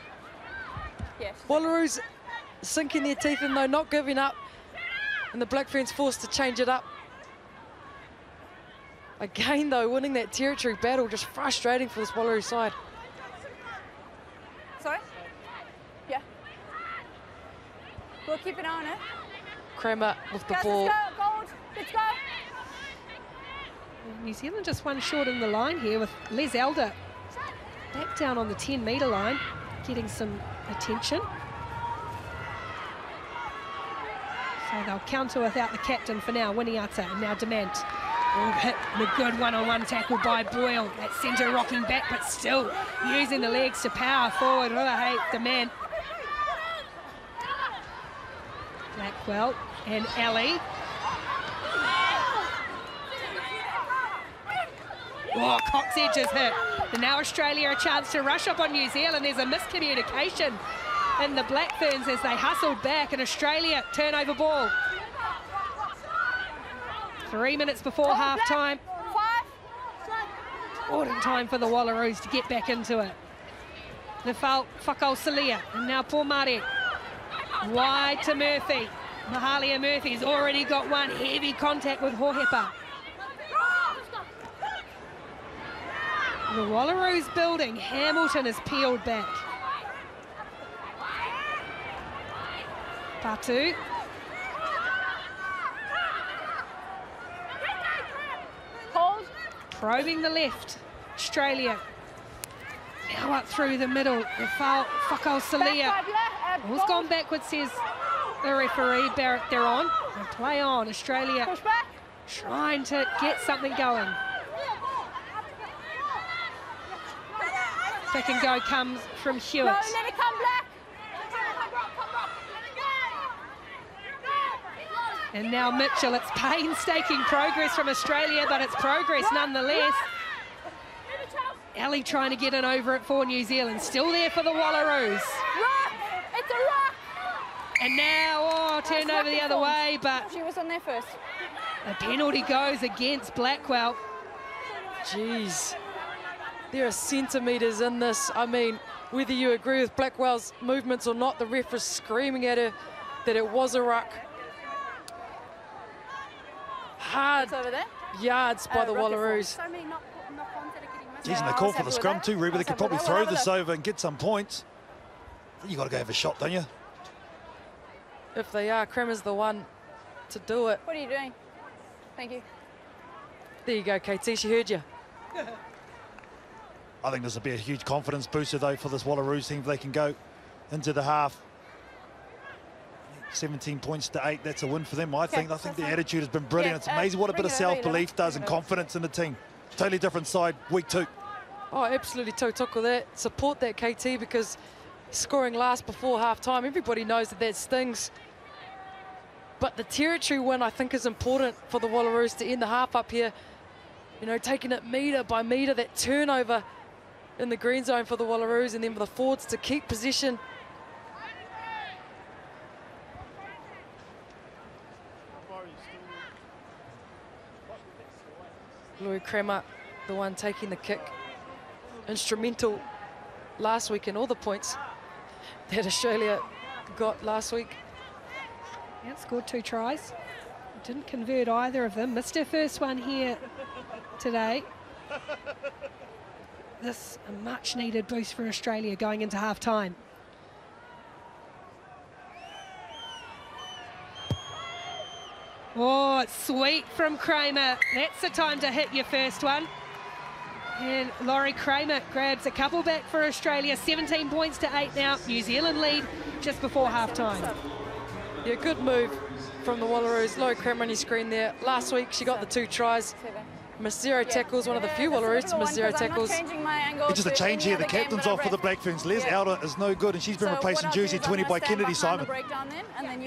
Yes. Wallaroos sinking their teeth in though, not giving up. And the Black Ferns forced to change it up. Again though, winning that territory battle, just frustrating for this Wallaroo side. Sorry? Yeah. We'll keep an eye on it. Cramer with the Guys, ball. let's go. Gold. Let's go. New Zealand just one short in the line here with Les Elder back down on the 10 metre line, getting some attention. So they'll counter without the captain for now, Winiata, and now Demant. Oh, hit the good one-on-one tackle by Boyle. That centre rocking back, but still using the legs to power forward. Oh, hey, Demant. Blackwell and Ellie. Oh, Cocksedge is hit. And now Australia a chance to rush up on New Zealand. There's a miscommunication in the Black Ferns as they hustled back and Australia turnover ball. Three minutes before half time. Important time for the Wallaroos to get back into it. Nafal Fakaosilea and now Pomare. Wide to Murphy. Mahalia Murphy's already got one heavy contact with Hohepa. The Wallaroos building, Hamilton is peeled back. Patu. Hold. Probing the left. Australia. Now up through the middle. Fakaosilea. Uh, gone backwards, says the referee. Barrett, they're on. And play on. Australia trying to get something going. And go comes from Hewitt. No, let it come black. And now Mitchell, it's painstaking progress from Australia, but it's progress nonetheless. Ellie trying to get in over it for New Zealand. Still there for the Wallaroos. Rock. It's a rock. And now, oh, turned over the other way, but She was on there first. the penalty goes against Blackwell. Jeez. There are centimetres in this. I mean, whether you agree with Blackwell's movements or not, the ref was screaming at her that it was a ruck. Hard over there. yards by Uh, the Wallaroos. So many knock, knock-ons that are getting missed. Geez, and Yeah, they I call for the scrum too, I Ruby. They could probably throw this over and get some points. you got to go have a shot, don't you? If they are, Cramer's the one to do it. What are you doing? Thank you. There you go, KT. She heard you. I think this will be a huge confidence booster, though, for this Wallaroos team if they can go into the half. 17 points to eight, that's a win for them, I think. I think the attitude has been brilliant. Yeah, It's uh, amazing what a bit of self-belief does and Bring it over. confidence in the team. Totally different side, week two. Oh, absolutely toe took with that. Support that KT because scoring last before half time, everybody knows that that stings. But the territory win, I think, is important for the Wallaroos to end the half up here. You know, taking it metre by metre, that turnover in the green zone for the Wallaroos, and then for the forwards to keep possession. Lori Cramer, the one taking the kick. instrumental last week in all the points that Australia got last week. Yeah, scored two tries. Didn't convert either of them. Missed her first one here today. This a much needed boost for Australia going into half time. Oh, it's sweet from Cramer. That's the time to hit your first one. And Lori Cramer grabs a couple back for Australia. 17 points to eight now. New Zealand lead just before halftime. Yeah, good move from the Wallaroos. Lori Cramer on your screen there. Last week she got the two tries. Miss zero tackles, one of the few Wallaroos to miss zero tackles. It's just a change here. The captain's off for the Black Ferns. Les yeah. Elder is no good, and she's been so replacing Jersey 20 by Kennedy Simon. Then,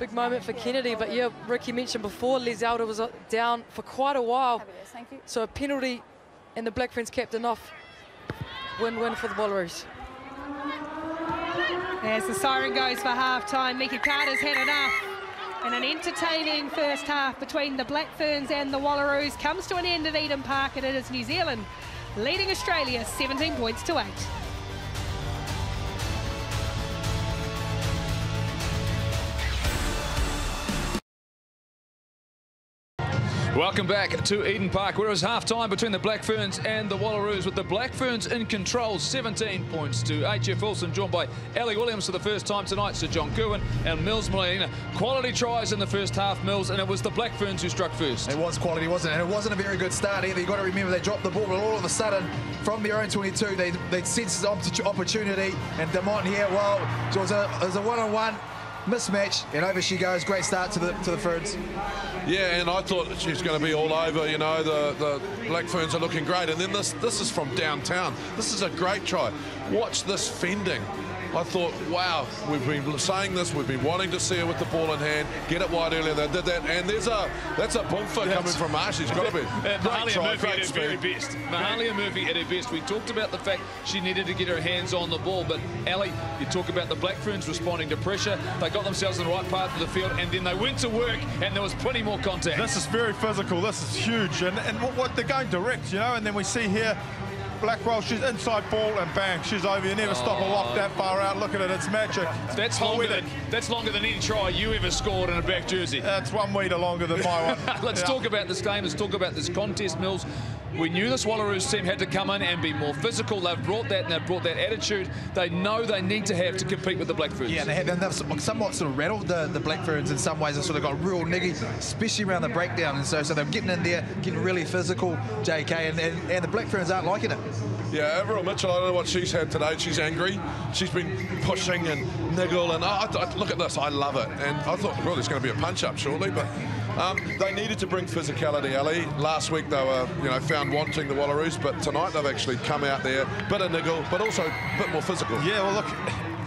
Big moment for Kennedy, but yeah, Ricky mentioned before, Les Elder was uh, down for quite a while. So a penalty and the Black Ferns captain off. Win-win for the Wallaroos. As the siren goes for half-time, Mika Carter's had enough. And an entertaining first half between the Black Ferns and the Wallaroos comes to an end at Eden Park, and it is New Zealand leading Australia 17 points to 8. Welcome back to Eden Park, where it was half-time between the Black Ferns and the Wallaroos, with the Black Ferns in control, 17 points to HF Wilson, joined by Ali Williams for the first time tonight, Sir John Kirwan and Mils Muliaina. Quality tries in the first half, Mills, and it was the Black Ferns who struck first. It was quality, wasn't it? And it wasn't a very good start either. You've got to remember they dropped the ball, but all of a sudden, from their own 22, they, they sensed opportunity, and Demant here, well, it was a, one-on-one, -on -one mismatch, and over she goes. Great start to the to the Ferns. Yeah, and I thought she was going to be all over. You know, the the Black Ferns are looking great, and then this this is from downtown. This is a great try. Watch this fending. I thought, wow, we've been saying this, we've been wanting to see her with the ball in hand, get it wide earlier. They did that, and there's a that's a bumper coming from Marsh. She's got to be. Uh, Mahalia Murphy at her very best. Mahalia Murphy at her best. We talked about the fact she needed to get her hands on the ball, but Ali, you talk about the Black Ferns responding to pressure. They got themselves in the right part of the field, and then they went to work, and there was plenty more contact. This is very physical. This is huge, and and what, what they're going direct, you know, and then we see here Blackwell, she's inside ball and bang, she's over. You never oh. stop a lock that far out. Look at it, it's magic. That's longer, than, that's longer than any try you ever scored in a back jersey. That's one metre longer than my one. Let's yeah. talk about this game. Let's talk about this contest, Mills. We knew this Wallaroos team had to come in and be more physical. They've brought that and they've brought that attitude they know they need to have to compete with the Black Ferns. Yeah, they have, and they've somewhat sort of rattled the, the Black Ferns in some ways. They sort of got real niggy, especially around the breakdown. And so, so they're getting in there, getting really physical, JK, and, and, and the Black Ferns aren't liking it. Yeah, Avril Mitchell, I don't know what she's had today. She's angry. She's been pushing and niggle, and I, look at this, I love it. And I thought, well, there's going to be a punch-up shortly, but um, they needed to bring physicality, Ali. Last week they were, you know, found wanting the Wallaroos, but tonight they've actually come out there, bit of niggle, but also a bit more physical. Yeah, well, look,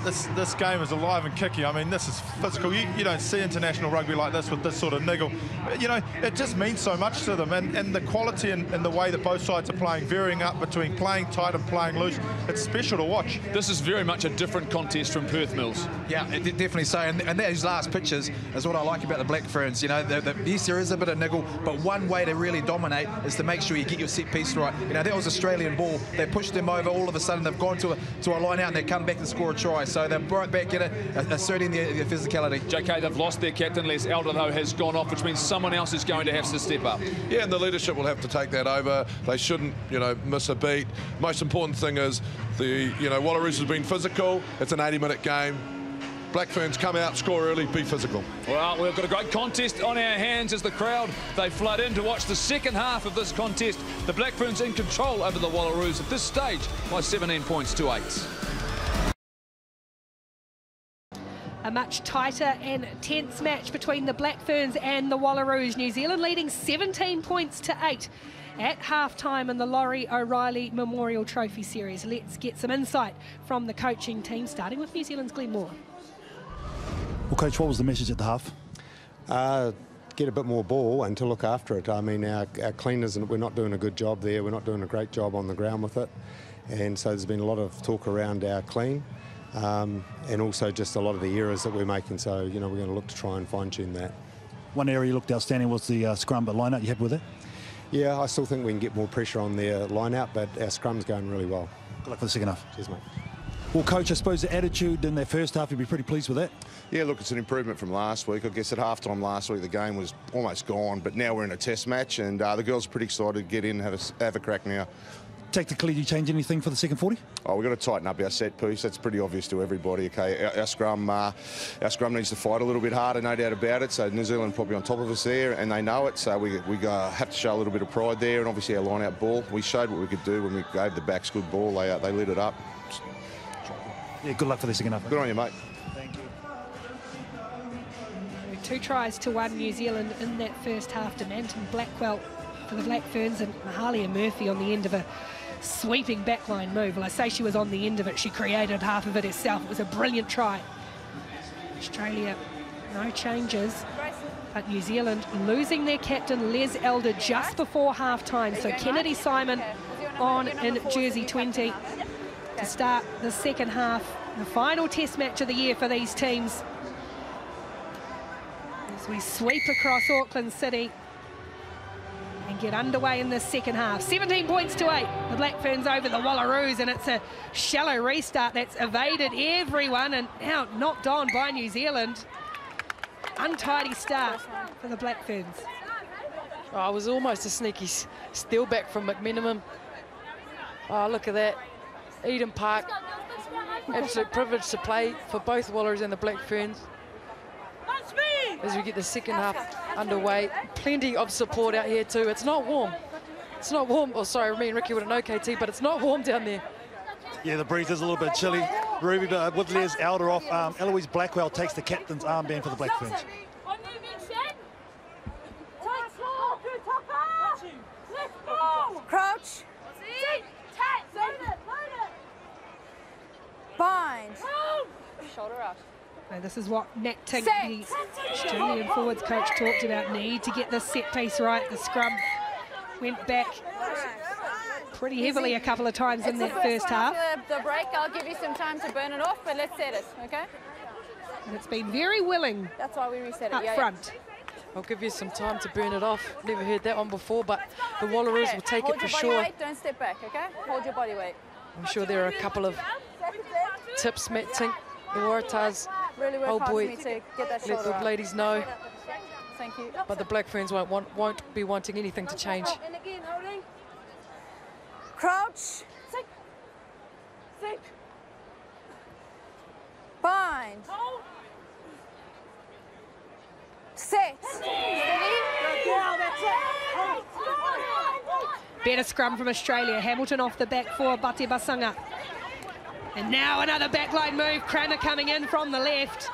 this this game is alive and kicky. I mean, this is physical. You, you don't see international rugby like this with this sort of niggle. You know, it just means so much to them. And, and the quality and, and the way that both sides are playing, varying up between playing tight and playing loose, it's special to watch. This is very much a different contest from Perth Mills. Yeah, definitely so. And, and those last pitches is what I like about the Black Ferns. You know, the, the, yes, there is a bit of niggle, but one way to really dominate is to make sure you get your set piece right. You know, that was Australian ball. They pushed them over. All of a sudden, they've gone to a, to a line out and they come back and score a try. So they're right back in it, asserting their, their physicality. JK, they've lost their captain. Les Elder, though, has gone off, which means someone else is going to have to step up. Yeah, and the leadership will have to take that over. They shouldn't, you know, miss a beat. Most important thing is the, you know, Wallaroos has been physical. It's an 80-minute game. Black Ferns come out, score early, be physical. Well, we've got a great contest on our hands as the crowd, they flood in to watch the second half of this contest. The Black Ferns in control over the Wallaroos at this stage by 17 points to 8. A much tighter and tense match between the Black Ferns and the Wallaroos. New Zealand leading 17 points to 8 at halftime in the Laurie O'Reilly Memorial Trophy Series. Let's get some insight from the coaching team, starting with New Zealand's Glenn Moore. Well, Coach, what was the message at the half? Uh, get a bit more ball and to look after it. I mean, our, our cleaners, we're not doing a good job there. We're not doing a great job on the ground with it. And so there's been a lot of talk around our clean um, and also just a lot of the errors that we're making. So, you know, we're going to look to try and fine tune that. One area you looked outstanding was the uh, scrum, but line out you had with it? Yeah, I still think we can get more pressure on their line out, but our scrum's going really well. Good luck for the second half. Cheers, mate. Well, coach, I suppose the attitude in their first half, you'd be pretty pleased with that. Yeah, look, it's an improvement from last week. I guess at halftime last week the game was almost gone, but now we're in a test match, and uh, the girls are pretty excited to get in and have a, have a crack now. Tactically, do you change anything for the second 40? Oh, we've got to tighten up our set piece. That's pretty obvious to everybody. Okay, our, our scrum, uh, our scrum needs to fight a little bit harder, no doubt about it. So New Zealand probably on top of us there, and they know it. So we we uh, have to show a little bit of pride there, and obviously our line-out ball. We showed what we could do when we gave the backs good ball. They uh, they lit it up. Yeah, good luck for the second half. Good on you, mate. Thank you. Two tries to one New Zealand in that first half. Demanton Blackwell for the Black Ferns and Mahalia Murphy on the end of a sweeping backline move. Well, I say she was on the end of it. She created half of it herself. It was a brilliant try. Australia, no changes. But New Zealand losing their captain, Les Elder, just before half-time. So Kennedy Simon on in jersey 20 to start the second half. The final test match of the year for these teams. As we sweep across Auckland City and get underway in the second half. 17 points to eight. The Black Ferns over the Wallaroos, and it's a shallow restart that's evaded everyone and now knocked on by New Zealand. Untidy start for the Black Ferns. Oh, it was almost a sneaky steal back from McMenamin. Oh, look at that. Eden Park. Absolute privilege to play for both Wallaroos and the Black Ferns. As we get the second half underway, plenty of support out here too. It's not warm. It's not warm. Oh, sorry, me and Ricky would an OKT, but it's not warm down there. Yeah, the breeze is a little bit chilly. Ruby, but uh, with Les Elder off, um, Eloise Blackwell takes the captain's armband for the Black Ferns. Crouch. Bind. Shoulder out. And this is what Nat Tink, the Australian forwards coach, talked about. Need to get the set piece right. The scrum went back pretty heavily a couple of times it's in that the first one half. after The break, I'll give you some time to burn it off, but let's set it, okay? And it's been very willing That's why we reset it. up yeah, yeah. front. I'll give you some time to burn it off. Never heard that one before, but the Wallaroos will take Hold it for your body sure. weight, don't step back, okay? Hold your body weight. I'm sure there are a couple of tips Matt Tink, the Waratahs, Really work old boy, to let the out. ladies know. Thank you. But the Black Ferns won't, want, won't be wanting anything to change. Crouch. Sit. Sit. Bind. Set. Better scrum from Australia. Hamilton off the back for Bate Basanga. And now another backline move. Cramer coming in from the left.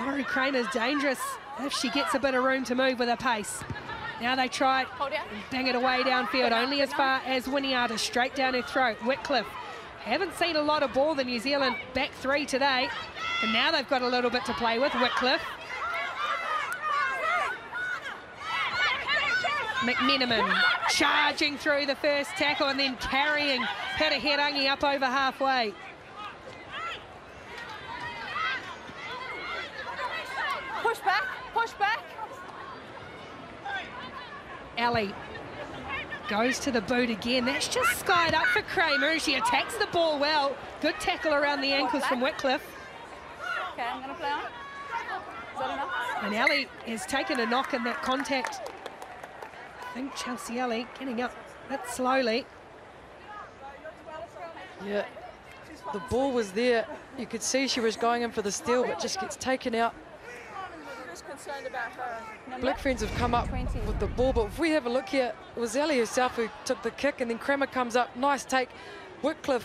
Lori Cramer's dangerous if she gets a bit of room to move with her pace. Now they try and bang it away downfield, only as far as Winiata, straight down her throat. Wickliffe. Haven't seen a lot of ball, the New Zealand back three today. And now they've got a little bit to play with. Wickliffe. McMenamin charging through the first tackle and then carrying Petaherangi up over halfway. Push back. Push back. Ali goes to the boot again. That's just skied up for Cramer. She attacks the ball well. Good tackle around the ankles from Wickliffe. Okay, I'm going to play on. Is that enough? And Ali has taken a knock in that contact. I think Chelsea Alley getting up a bit slowly. Yeah, the ball was there. You could see she was going in for the steal, but just gets taken out. Just concerned about her. Number Black Ferns have come up with the ball, but if we have a look here, it was Ellie herself who took the kick, and then Cramer comes up. Nice take. Wickliffe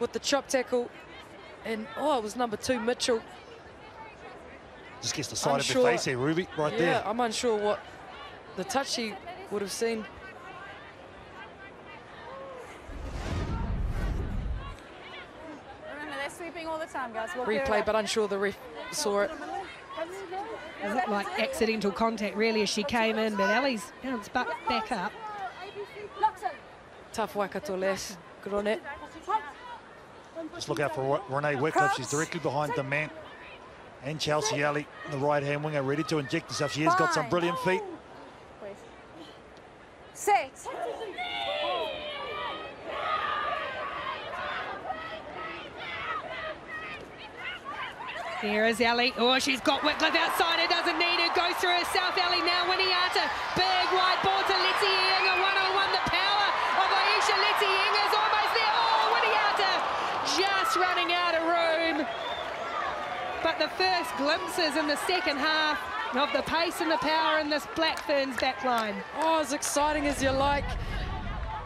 with the chop tackle. And, oh, it was number two, Mitchell. Just gets the side of Unsure. the face here, Ruby, right yeah, there. I'm unsure what the touch she would have seen. Remember, they're sweeping all the time, guys. We'll clear it Replay, but unsure the ref saw it. It looked like accidental contact really as she came in, but Ali's bounced back, back up. Tough Waikato lass. Good on it. Just look out for Renee Wickliffe. She's directly behind the man. And Chelsea Alley, the right-hand winger, ready to inject herself. She has got some brilliant feet. Set. Here is Ellie. Oh, she's got Wickliffe outside her, doesn't need it. Goes through herself. Ellie now Winiata. Big wide ball to Leti-I'iga. One on one. The power of Aisha Leti-I'iga is almost there. Oh, Winiata just running out of room. But the first glimpses in the second half of the pace and the power in this Black Ferns back line. Oh, as exciting as you like.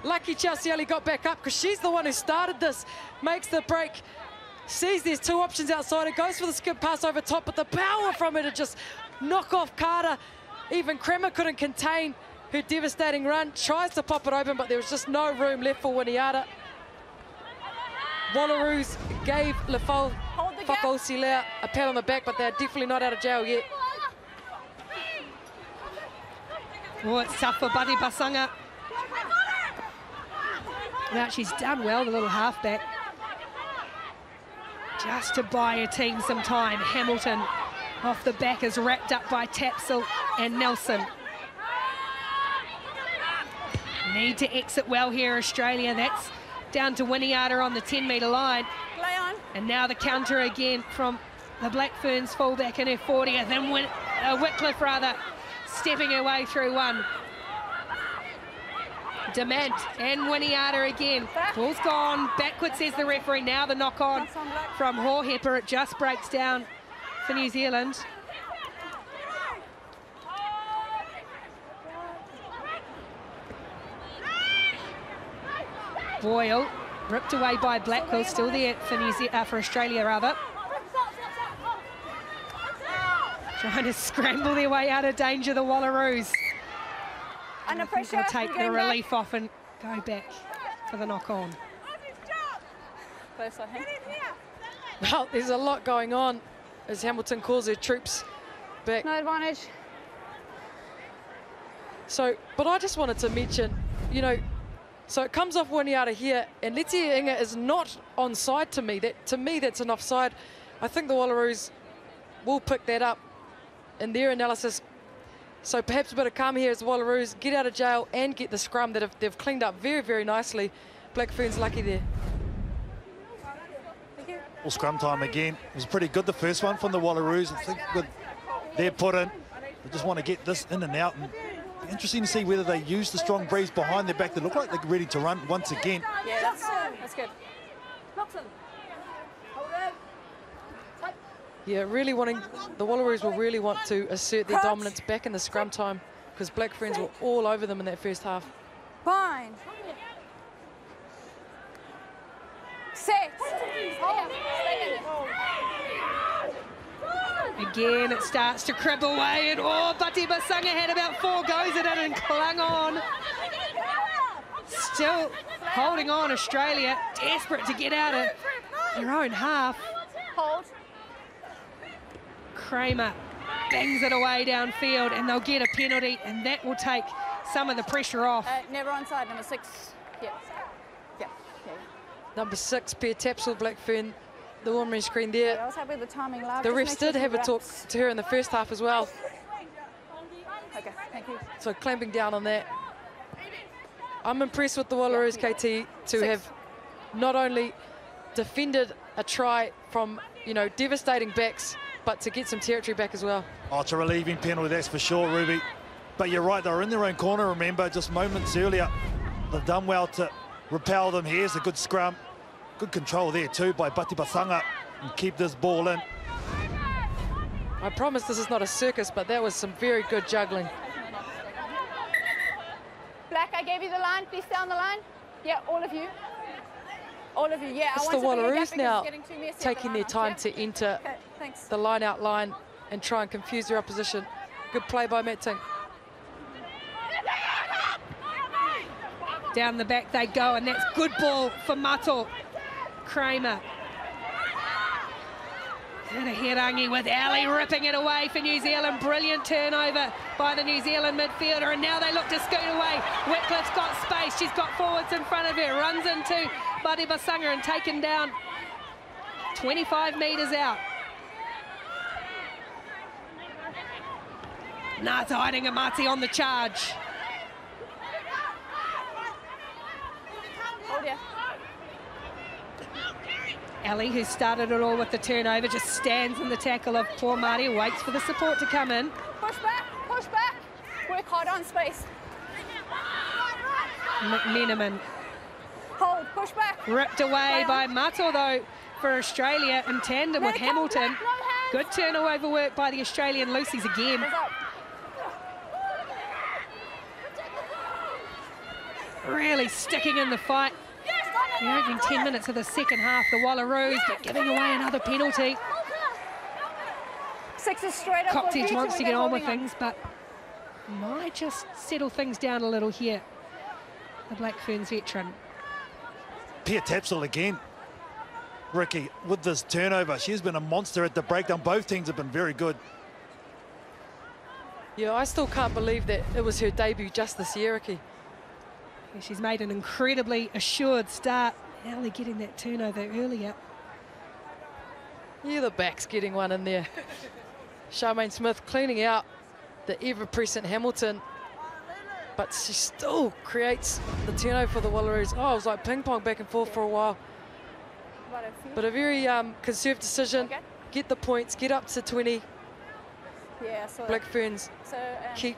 Lucky Chelsea Alley got back up because she's the one who started this. Makes the break sees there's two options outside. It goes for the skip pass over top, but the power from it to just knock off Carter. Even Cramer couldn't contain her devastating run. Tries to pop it open, but there was just no room left for Winiata. Wallaroos gave Lefol Fakaosilea a pat on the back, but they're definitely not out of jail yet. Oh, it's tough for Batibasaga. Now she's done well, the little halfback just to buy a team some time. Hamilton off the back is wrapped up by Tapsell and Nelson. Need to exit well here, Australia. That's down to Winiata on the 10-metre line. Play on. And now the counter again from the Black Ferns fullback in her 40th. And Win uh, Wickliffe, rather, stepping her way through one. Demant and Winiata again. Ball's gone. Backwards says the referee. Now the knock on from Hohepa. It just breaks down for New Zealand. Boyle ripped away by Blackwell, still there for New uh, for Australia rather. Trying to scramble their way out of danger, the Wallaroos. Under pressure. They'll take the relief back. off and go back for the knock on. Well, oh, there's a lot going on as Hamilton calls her troops back. No advantage. So, but I just wanted to mention, you know, so it comes off Winiata here, and Leti-I'iga is not on side to me. That To me, that's an offside. I think the Wallaroos will pick that up in their analysis so perhaps a bit of calm here as Wallaroos get out of jail and get the scrum that have, they've cleaned up very, very nicely. Black Ferns lucky there. Well, scrum time again. It was pretty good, the first one from the Wallaroos. I think with their put in, they just want to get this in and out. And interesting to see whether they use the strong breeze behind their back. They look like they're ready to run once again. Yeah, that's, uh, that's good. Yeah, really wanting, the Wallaroos will really want to assert their dominance back in the scrum time because Black Ferns were all over them in that first half. Fine. Set. Again, it starts to crib away, and oh, Batibasaga had about four goes at it and clung on. Still holding on, Australia, desperate to get out of their own half. Hold. Cramer bangs it away downfield and they'll get a penalty and that will take some of the pressure off. Uh, never onside, number six. Yeah. Yeah. yeah. Number six, Pia Tapsell, Blackfern, the warming screen there. Yeah, I was happy with the timing, love. The refs did have a talk to her in the first half as well. Okay, thank you. So clamping down on that. I'm impressed with the Wallaroos, KT, to Six. have not only defended a try from, you know, devastating backs, but to get some territory back as well. Oh, it's a relieving penalty, that's for sure, Ruby. But you're right, they were in their own corner, remember, just moments earlier. They've done well to repel them. Here's a good scrum. Good control there too by Batibasaga and keep this ball in. I promise this is not a circus, but that was some very good juggling. Black, I gave you the line. Please stay on the line. Yeah, all of you. All of you, yeah. It's the Wallaroos now taking their time to enter okay, the line out line and try and confuse your opposition. Good play by Matt Down the back they go, and that's good ball for Mato. Cramer. And a Herangi with Ali ripping it away for New Zealand. Brilliant turnover by the New Zealand midfielder. And now they look to scoot away. Wickliffe's got space. She's got forwards in front of her. Runs into Batibasaga and taken down 25 metres out. Ngata-Aerengamate on the charge. Ali, who started it all with the turnover, just stands in the tackle of Pomare, waits for the support to come in. Push back, push back. Work hard on space. McMenamin Hold, push back. ripped away by Mato, though, for Australia in tandem with Hamilton. Good turnover work by the Australian Lucy's again. Really sticking in the fight. The opening 10 minutes of the second half, the Wallaroos, but giving away another penalty. Six is straight up. for Cocksedge future, wants to get on with things, but might just settle things down a little here. The Black Ferns veteran. Pia Tapsell again. Ricky, with this turnover, she's been a monster at the breakdown. Both teams have been very good. Yeah, I still can't believe that it was her debut just this year, Ricky. Yeah, She's made an incredibly assured start. Ellie getting that turnover earlier. Yeah, the back's getting one in there. Charmaine Smith cleaning out the ever-present Hamilton. But she still creates the turnover for the Wallaroos. Oh, it was like ping-pong back and forth for a while. About a few. But a very um, conserved decision. Get the points, get up to 20. Yeah, so Black Ferns So, um, keep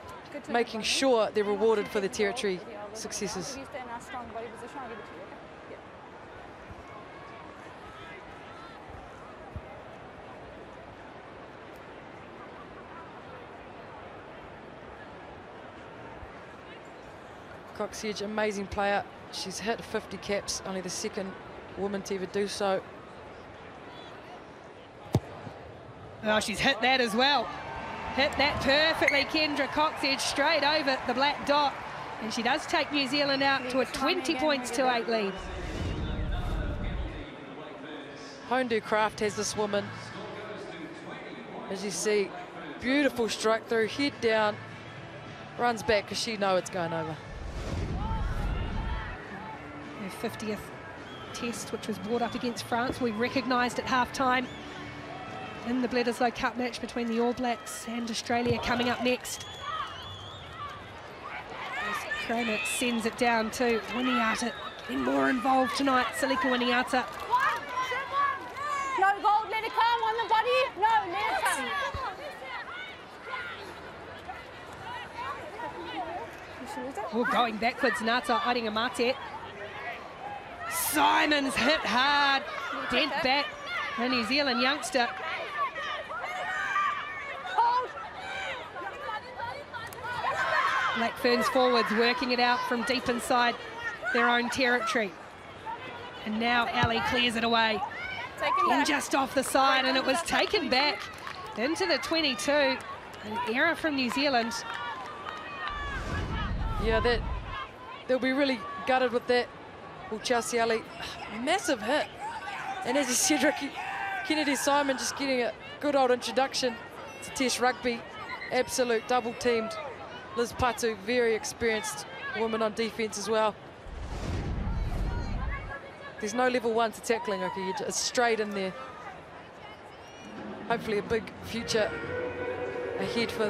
making sure they're rewarded for their territory successes. If you stay in a strong body position, I'll give it to you, okay? Yeah. Cocksedge, amazing player. She's hit 50 caps, only the second woman to ever do so. Oh, she's hit that as well. Hit that perfectly, Kendra Cocksedge, straight over the black dot. And she does take New Zealand out to a 20 points to 8 lead. Hondu Craft has this woman. As you see, beautiful strike through, head down, runs back because she know it's going over. Her 50th test, which was brought up against France, we recognised at half-time in the Bledisloe Cup match between the All Blacks and Australia coming up next. Cramer sends it down to Winiata, getting more involved tonight, Selica Winiata. No, gold, let it come on the body. No, let it come. Oh, going backwards, Ngata-Aerengamate. Simons hit hard, dent back. A New Zealand youngster. Black Ferns forwards working it out from deep inside their own territory. And now Alley clears it away. Taken In back. just off the side, and it was taken back into the 22. An error from New Zealand. Yeah, that they'll be really gutted with that. Well, Chelsea Alley, massive hit. And as you said, Ricky, Kennedy Simon just getting a good old introduction to Test rugby. Absolute double teamed. Liz Patu, very experienced woman on defence as well. There's no level one to tackling, Ricky. You just straight in there. Hopefully a big future ahead for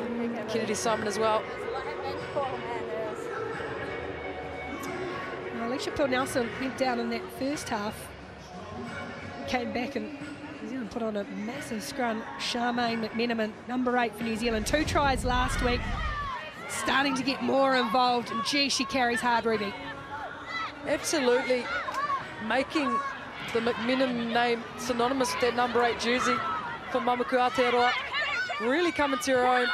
Kennedy Simon as well. Now, Aleisha-Pearl Nelson went down in that first half, came back and New Zealand put on a massive scrum. Charmaine McMenamin, number eight for New Zealand, two tries last week, starting to get more involved. And gee, she carries hard, Ruby. Absolutely making the McMenamin name synonymous with that number eight jersey for Mamaku Aotearoa. Really coming to her own.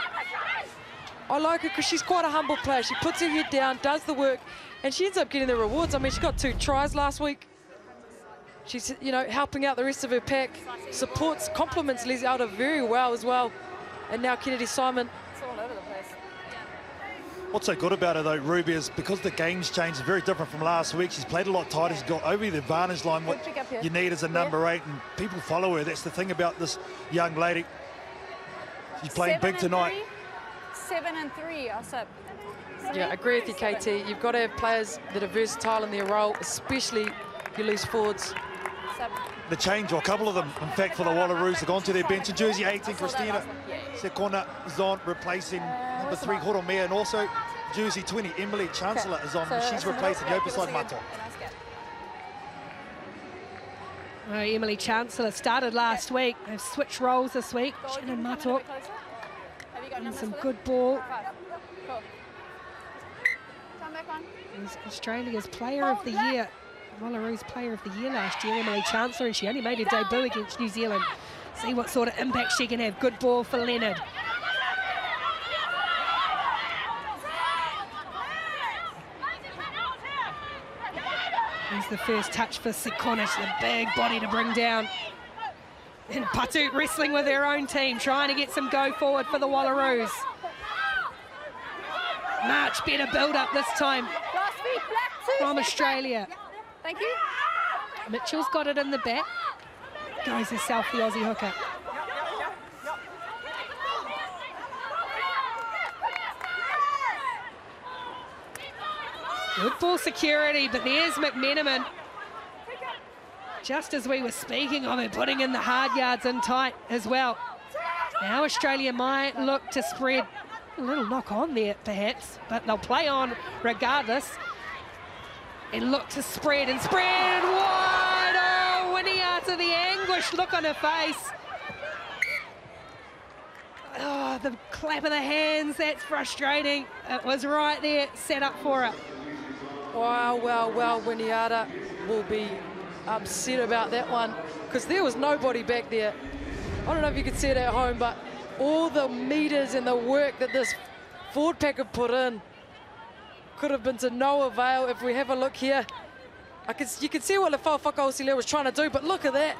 I like her because she's quite a humble player. She puts her head down, does the work, and she ends up getting the rewards. I mean, she got two tries last week. She's, you know, helping out the rest of her pack, supports, compliments Lesley Elder very well as well. And now Kennedy Simon. What's so good about her though, Ruby, is because the game's changed, it's very different from last week. She's played a lot tighter. She's got over the advantage line. What pick up here. you need is a number eight, and people follow her. That's the thing about this young lady. She's playing Seven big tonight. three. Seven and three, I said. Yeah, I agree with you, KT. You've got to have players that are versatile in their role, especially your loose forwards. Seven. The change, or a couple of them, in fact, for the Wallaroos, have gone to their bench. And jersey 18, Christina Sekona is on, replacing uh, number three, Horomea, and also jersey 20, Emily Chancellor is on. So She's this is replacing what- the opposite side, Mato. Can Oh, Emily Chancellor started last week. They've switched roles this week. Shannon Matok. And some good ball. Is Australia's Player of the Year. Wallaroos Player of the Year last year, Emily Chancellor, and she only made her debut against New Zealand. See what sort of impact she can have. Good ball for Leonard. Here's the first touch for Sikonic, the big body to bring down. And Patu wrestling with her own team, trying to get some go forward for the Wallaroos. Much better build up this time from Australia. Thank you. Mitchell's got it in the back. Goes herself the Aussie hooker. Good ball security, but there's McMenamin. Just as we were speaking of it, putting in the hard yards in tight as well. Now Australia might look to spread a little knock on there, perhaps, but they'll play on regardless. And look to spread and spread wide. Oh, Winiata, the anguish look on her face. Oh, the clap of the hands, that's frustrating. It was right there, set up for it. Wow, wow, wow, Winiata will be upset about that one because there was nobody back there. I don't know if you could see it at home, but all the meters and the work that this forward pack have put in could have been to no avail if we have a look here. I you can see what Lefau Fakaosilea was trying to do, but look at that.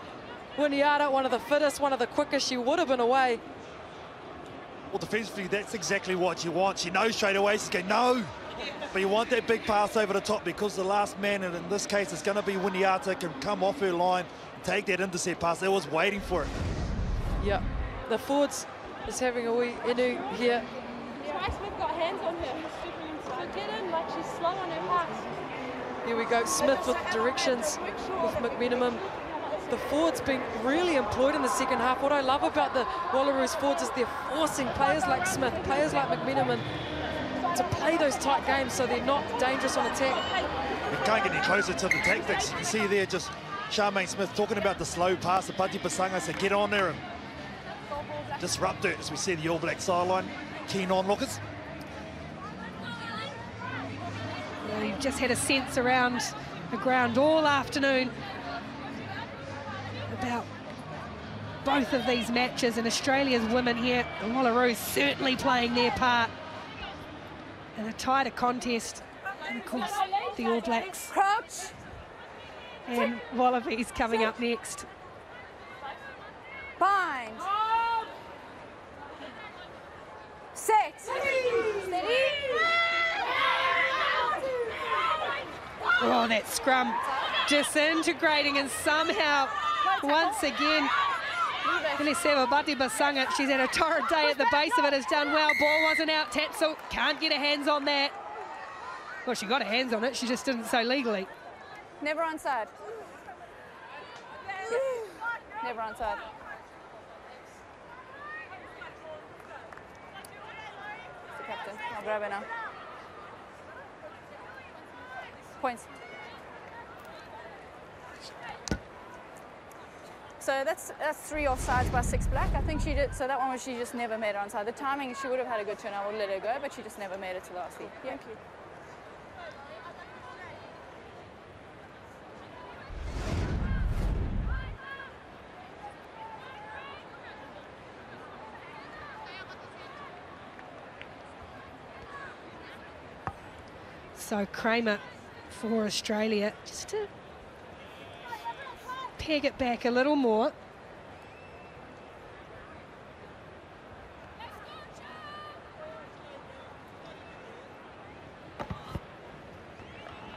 Winiata, one of the fittest, one of the quickest, she would have been away. Well, defensively, that's exactly what you want. She knows straight away. She's going, no. But you want that big pass over the top because the last man, and in this case, it's going to be Winiata, can come off her line and take that intercept pass. They was waiting for it. Yeah, the forwards is having a wee inu here. Try Smith got hands on her. So get in like she's slow on her pass. Here we go, Smith with directions with McMenamin. The forwards being really employed in the second half. What I love about the Wallaroos forwards is they're forcing players like Smith, players like McMenamin to play those tight games so they're not dangerous on attack. You can't get any closer to the tactics. You can see there just Charmaine Smith talking about the slow pass. The Batibasaga said get on there and disrupt it as we see the All Black sideline. Keen onlookers. Well, you've just had a sense around the ground all afternoon about both of these matches and Australia's women here, the Wallaroos certainly playing their part a tighter contest. And of course, the All Blacks. And Wallabies coming up next. Bind. Set. Oh, that scrum disintegrating and somehow, once again, Iliseva Batibasaga, she's had a torrid day at the base of it, has done well. Ball wasn't out, Tatsu can't get her hands on that. Well, she got her hands on it, she just didn't so legally. Never onside. Never onside. Captain. I'll grab it now. Points. So that's that's three offsides by six black. I think she did. So that one was she just never made it onside. The timing she would have had a good turn. I would let her go, but she just never made it to last week. Thank you. So Cramer for Australia, just to peg it back a little more.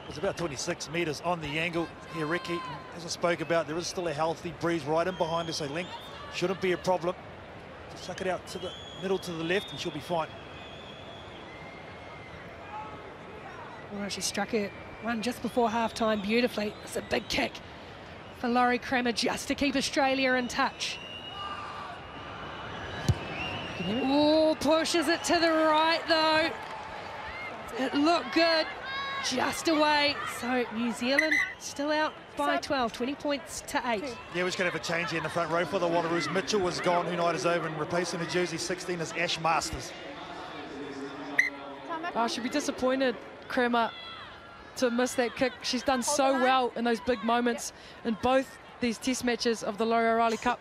It's about 26 metres on the angle here, Ricky. As I spoke about, there is still a healthy breeze right in behind us, so length shouldn't be a problem. Just suck it out to the middle to the left and she'll be fine. Well, she struck it one just before half-time beautifully. It's a big kick for Lori Cramer just to keep Australia in touch. Oh, pushes it to the right though. It looked good. just away. So New Zealand still out by 12, 20 points to 8. Yeah, we're just going to have a change here in the front row for the Wallaroos. Mitchell was gone, who night is over, and replacing the jersey 16 is Ash Masters. Oh, she'll be disappointed, Cramer, to miss that kick. She's done so well in those big moments in both these test matches of the Laurie O'Reilly Cup.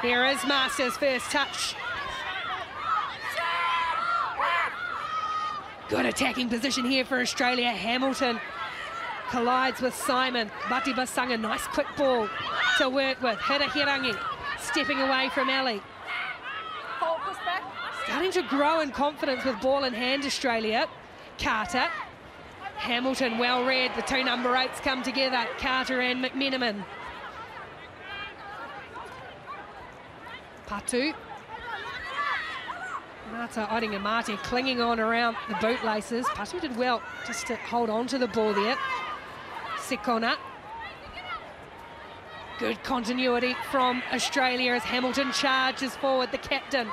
Here is Masters' first touch. Good attacking position here for Australia. Hamilton collides with Simon. Batibasaga, nice quick ball to work with. Hirahirangi stepping away from Alley. Starting to grow in confidence with ball in hand, Australia. Carter. Hamilton well read. The two number eights come together. Carter and McMenamin. Patu. Ngata-Aerengamate clinging on around the bootlaces. Patu did well just to hold on to the ball there. Sikona. Good continuity from Australia as Hamilton charges forward, the captain.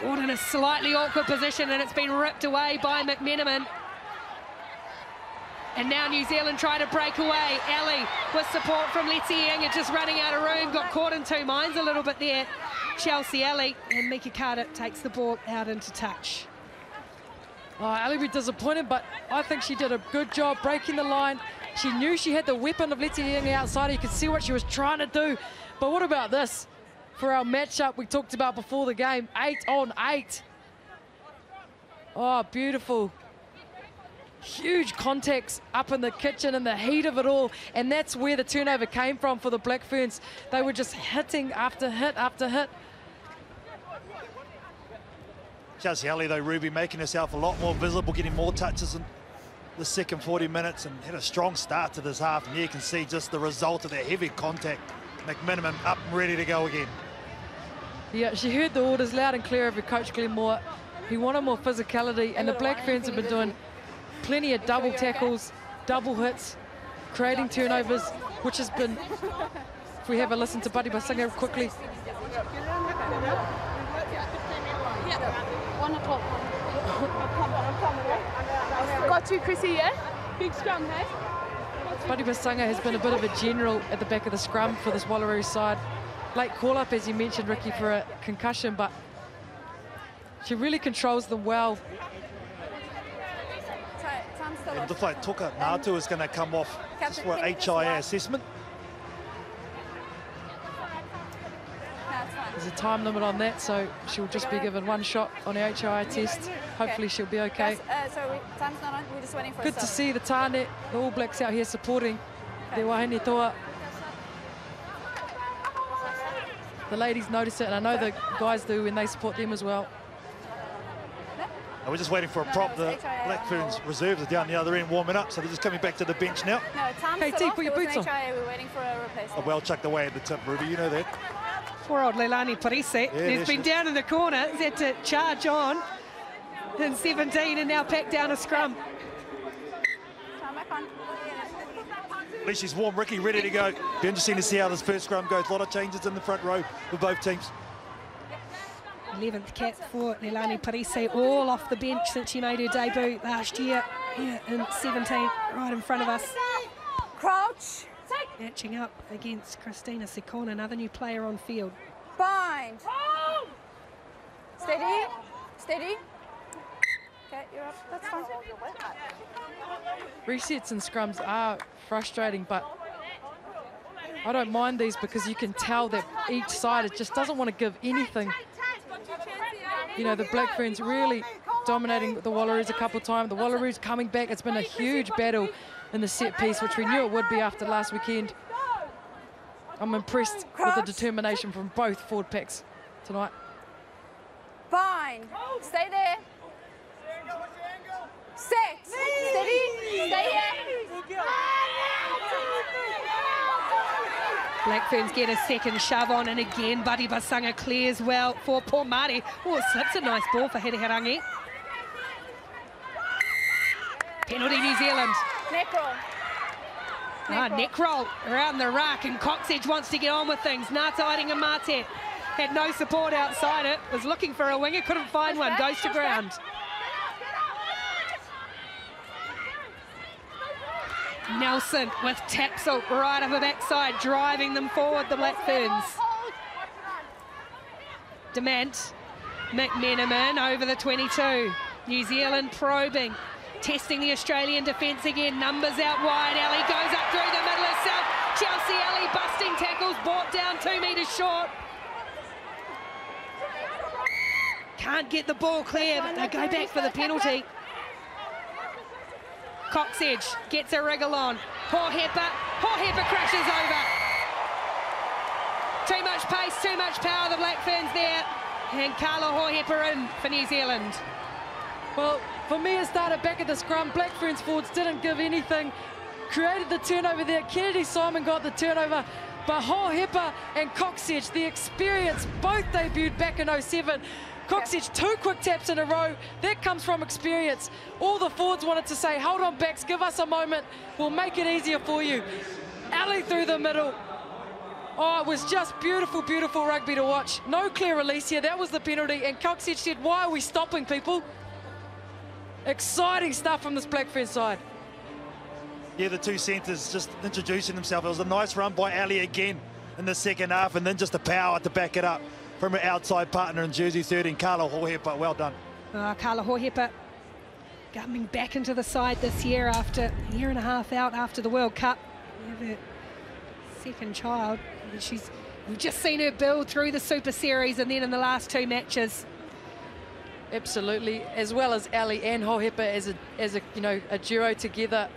Caught in a slightly awkward position and it's been ripped away by McMenamin. And now New Zealand try to break away. Alley with support from Leti-I'iga just running out of room. Got caught in two minds a little bit there. Chelsea Alley and Mika Carter takes the ball out into touch. Oh, Alley be disappointed, but I think she did a good job breaking the line. She knew she had the weapon of Leti-I'iga outside. You could see what she was trying to do. But what about this? For our matchup we talked about before the game, eight on eight. Oh, beautiful huge contacts up in the kitchen in the heat of it all. And that's where the turnover came from for the Black Ferns. They were just hitting after hit after hit. Chelsea Alley, though, Ruby making herself a lot more visible, getting more touches in the second 40 minutes and had a strong start to this half. And you can see just the result of that heavy contact. McMenamin up and ready to go again. Yeah, she heard the orders loud and clear of her coach, Glenn Moore. He wanted more physicality, and the Black Ferns have been doing plenty of double tackles, double hits, creating turnovers, which has been, if we have a listen to Batibasaga quickly. One o'clock. Got you, Chrissy, yeah? Big scrum, hey? Batibasaga has been a bit of a general at the back of the scrum for this Wallaroo side. Late call-up, as you mentioned, Ricky, for a concussion, but she really controls them well. It looks like Toka Natua is going to come off just for HIA assessment. There's a time limit on that, so she'll just be given one shot on the HIA test. Hopefully she'll be okay. Uh, so we, time's not on, we're just waiting for Good to see the Tane, the All Blacks out here supporting okay. their wahine toa. The ladies notice it, and I know the guys do when they support them as well. And we're just waiting for a prop. The Black Ferns reserves are down the other end warming up, so they're just coming back to the bench now. No, Tom's hey, T, put your boots on. We're waiting for a replacement. Oh, well chucked away at the tip, Ruby, you know that. Poor old Leilani Perese, yeah, who's been down in the corner, he's had to charge on in 17 and now pack down a scrum. At least she's warm, Ricky, ready to go. Be interesting to see how this first scrum goes. A lot of changes in the front row for both teams. 11th cap for Leilani Perese, all off the bench since she made her debut last year here in 17, right in front of us. Crouch. Matching up against Christina Sikona, another new player on field. Bind. Steady. Steady. Okay, you're up. That's fine. Resets and scrums are frustrating, but I don't mind these because you can tell that each side it just doesn't want to give anything you know, the Black Ferns really dominating the Wallaroos a couple of times. The Wallaroos coming back. It's been a huge battle in the set piece, which we knew it would be after last weekend. I'm impressed with the determination from both forward packs tonight. Fine. Stay there. Set. Steady. Stay here. Black Ferns get a second shove on, and again, Batibasaga clears well for poor Marty. Oh, slips a nice ball for Hirihirangi. Penalty New Zealand. Neck roll. Ah, neck roll around the rack, and Cocksedge wants to get on with things. Ngata-Aerengamate Had no support outside it. Was looking for a winger, couldn't find one. Goes to ground. Nelson with Tapsell right up the backside, driving them forward, the Black Ferns. Demant, McMenamin over the 22. New Zealand probing, testing the Australian defence again. Numbers out wide. Alley goes up through the middle herself. Chelsea Alley busting tackles, brought down two metres short. Can't get the ball clear, but they go back for the penalty. Cocksedge gets a wriggle on. Poor Hepper. Poor Hohepa crashes over. Too much pace, too much power, the Black Ferns there. And Carla Hohepa in for New Zealand. Well, for me, it started back at the scrum. Black Ferns forwards didn't give anything. Created the turnover there. Kennedy Simon got the turnover. But Hohepa and Cocksedge, the experience, both debuted back in 07. Cocksedge, two quick taps in a row. That comes from experience. All the forwards wanted to say, hold on, backs, give us a moment. We'll make it easier for you. Alley through the middle. Oh, it was just beautiful, beautiful rugby to watch. No clear release here. That was the penalty. And Cocksedge said, why are we stopping people? Exciting stuff from this Black Fern side. Yeah, the two centres just introducing themselves. It was a nice run by Alley again in the second half, and then just the power to back it up from her outside partner in jersey 13, Carla Hohepa. Well done. Uh, Carla Hohepa coming back into the side this year after a year and a half out after the World Cup. Her second child. She's we've just seen her build through the Super Series and then in the last two matches. Absolutely, as well as Alley and Hohepa as a as a you know a duo together.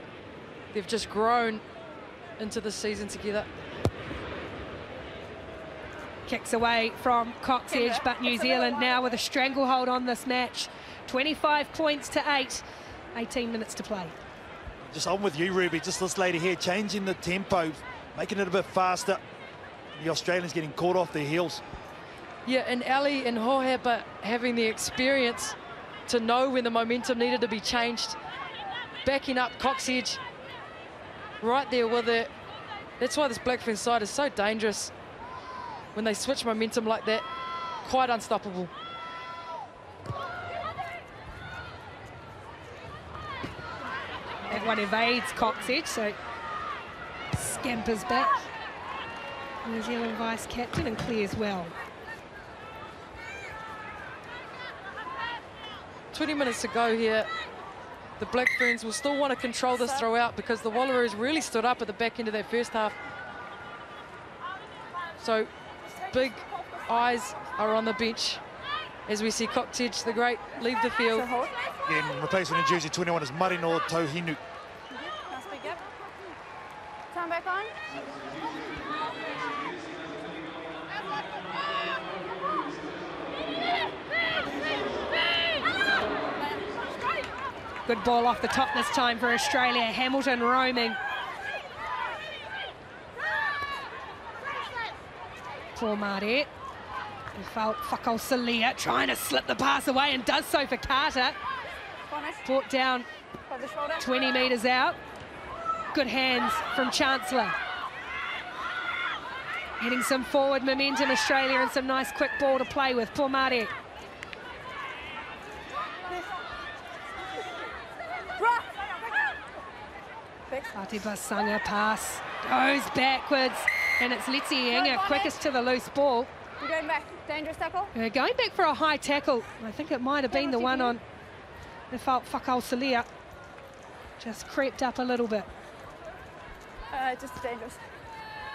They've just grown into the season together. Kicks away from Cocksedge, but New Zealand now with a stranglehold on this match. 25 points to 8, 18 minutes to play. Just on with you, Ruby. Just this lady here, changing the tempo, making it a bit faster. The Australians getting caught off their heels. Yeah, and Alley and Hohepa having the experience to know when the momentum needed to be changed. Backing up Cocksedge right there with it. That's why this Black Fern side is so dangerous when they switch momentum like that. Quite unstoppable. That one evades Cocksedge, so scampers back. New Zealand vice captain and clears well. 20 minutes to go here. The Black Ferns will still want to control this throughout because the Wallaroos really stood up at the back end of that first half. So big eyes are on the bench as we see Cocksedge, the great, leave the field. Again, replacement in jersey 21 is Marino-Tauhinu. Time back on. Good ball off the top this time for Australia. Hamilton roaming. He felt Fakaosilea trying to slip the pass away and does so for Carter. Brought down 20 metres out. Good hands from Chancellor. Getting some forward momentum, Australia, and some nice quick ball to play with. Pomare. Fatiba Sanga pass goes backwards and it's Leti-I'iga quickest to the loose ball. You're going back. Dangerous tackle. Uh, going back for a high tackle. I think it might have been the one on Nifalt Fakaosilea. Just crept up a little bit. Uh, just dangerous.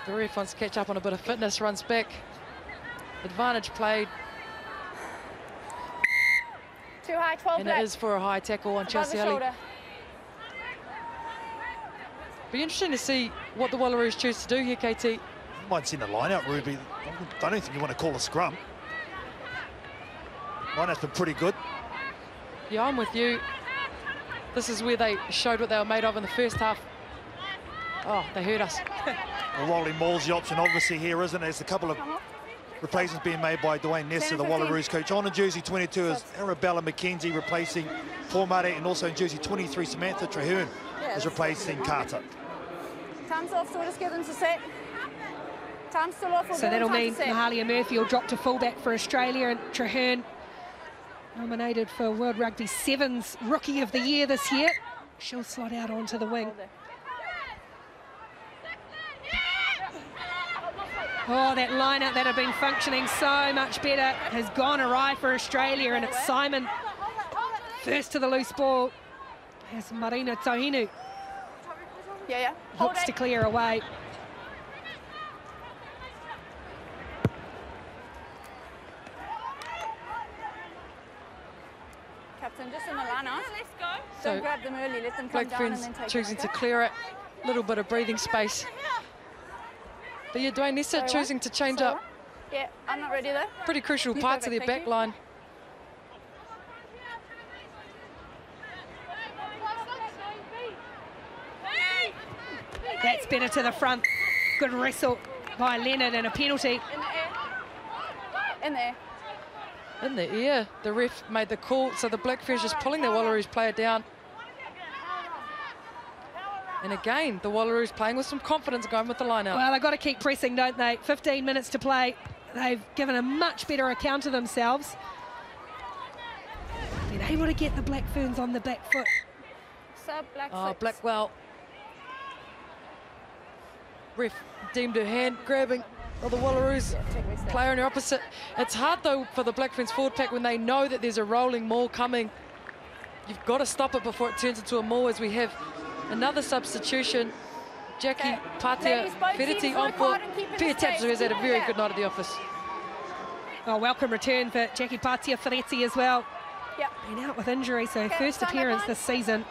The ref wants to catch up on a bit of fitness, runs back. Advantage played. Too high, 12 And black. it is for a high tackle on Above Chelsea the Alley. Be interesting to see what the Wallaroos choose to do here, KT. You might send a line out, Ruby. I don't think you want to call a scrum. Line out's been pretty good. Yeah, I'm with you. This is where they showed what they were made of in the first half. Oh, they hurt us. Well, Rolling Maul's the option, obviously, here, isn't it? There's a couple of replacements being made by Dwayne Nestor, the Wallaroos coach. On in jersey 22 is Arabella McKenzie replacing Paul Murray, and also in jersey 23, Samantha Treherne is replacing Carter. Time's off, so we'll just get them to set. Time's still off. So that'll mean. Mahalia Murphy will drop to fullback for Australia and Treherne nominated for World Rugby Sevens Rookie of the Year this year. She'll slot out onto the wing. Oh, that lineup that had been functioning so much better has gone awry for Australia, and it's Simon first to the loose ball. Has Marino-Tauhinu Yeah, yeah. Looks to clear away. Captain, just in the line out. Let's go. So, Don't grab them early. Let them come Black down and Ferns then take choosing them, to clear it. A little bit of breathing space. But yeah, Dwayne Nestor Sorry, choosing what? to change Sorry, up what? Yeah, I'm not ready though. pretty crucial You parts of their perfect, back you. line. That's better to the front. Good wrestle by Leonard and a penalty. In there. In the ear, the ref made the call, so the Black Ferns just pulling the Wallaroos player down. And again, the Wallaroos playing with some confidence going with the line out. Well, they've got to keep pressing, don't they? 15 minutes to play. They've given a much better account of themselves. Been able to get the Black Ferns on the back foot. Sub black Oh, six. Blackwell. Ref deemed her hand grabbing of the Wallaroos player on the opposite. It's hard though for the Black Ferns forward pack when they know that there's a rolling maul coming. You've got to stop it before it turns into a maul as we have another substitution. Jackie Patia Ladies, Ferretti on work for hard and keep it Pia in Taps, who has had a very good night at the office. Oh, welcome return for Jackie Patea-Fereti as well. Yep. Been out with injury, so Okay, first appearance this season.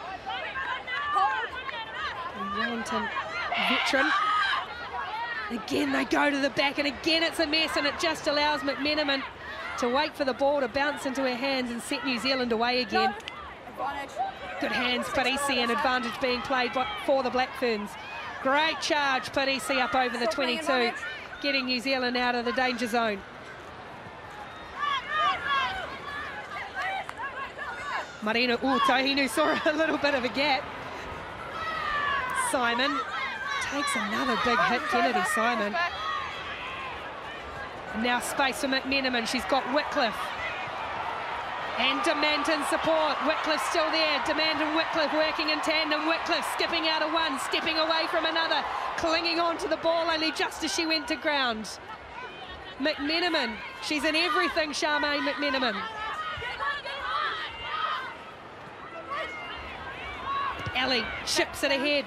Wellington veteran. Again, they go to the back, and again it's a mess, and it just allows McMenamin to wait for the ball to bounce into her hands and set New Zealand away again. Advantage. Good hands, Perese, and advantage being played for the Black Ferns. Great charge, Perese up over the 22, getting New Zealand out of the danger zone. Marina, ooh, Tahinu saw a little bit of a gap. Simon takes another big hit, Kennedy Simon. And now space for McMenamin, she's got Wickliffe. And Demant in support. Wickliffe still there. Demant and Wickliffe working in tandem. Wickliffe skipping out of one, stepping away from another, clinging on to the ball only just as she went to ground. McMenamin, she's in everything, Charmaine McMenamin. Alley chips it ahead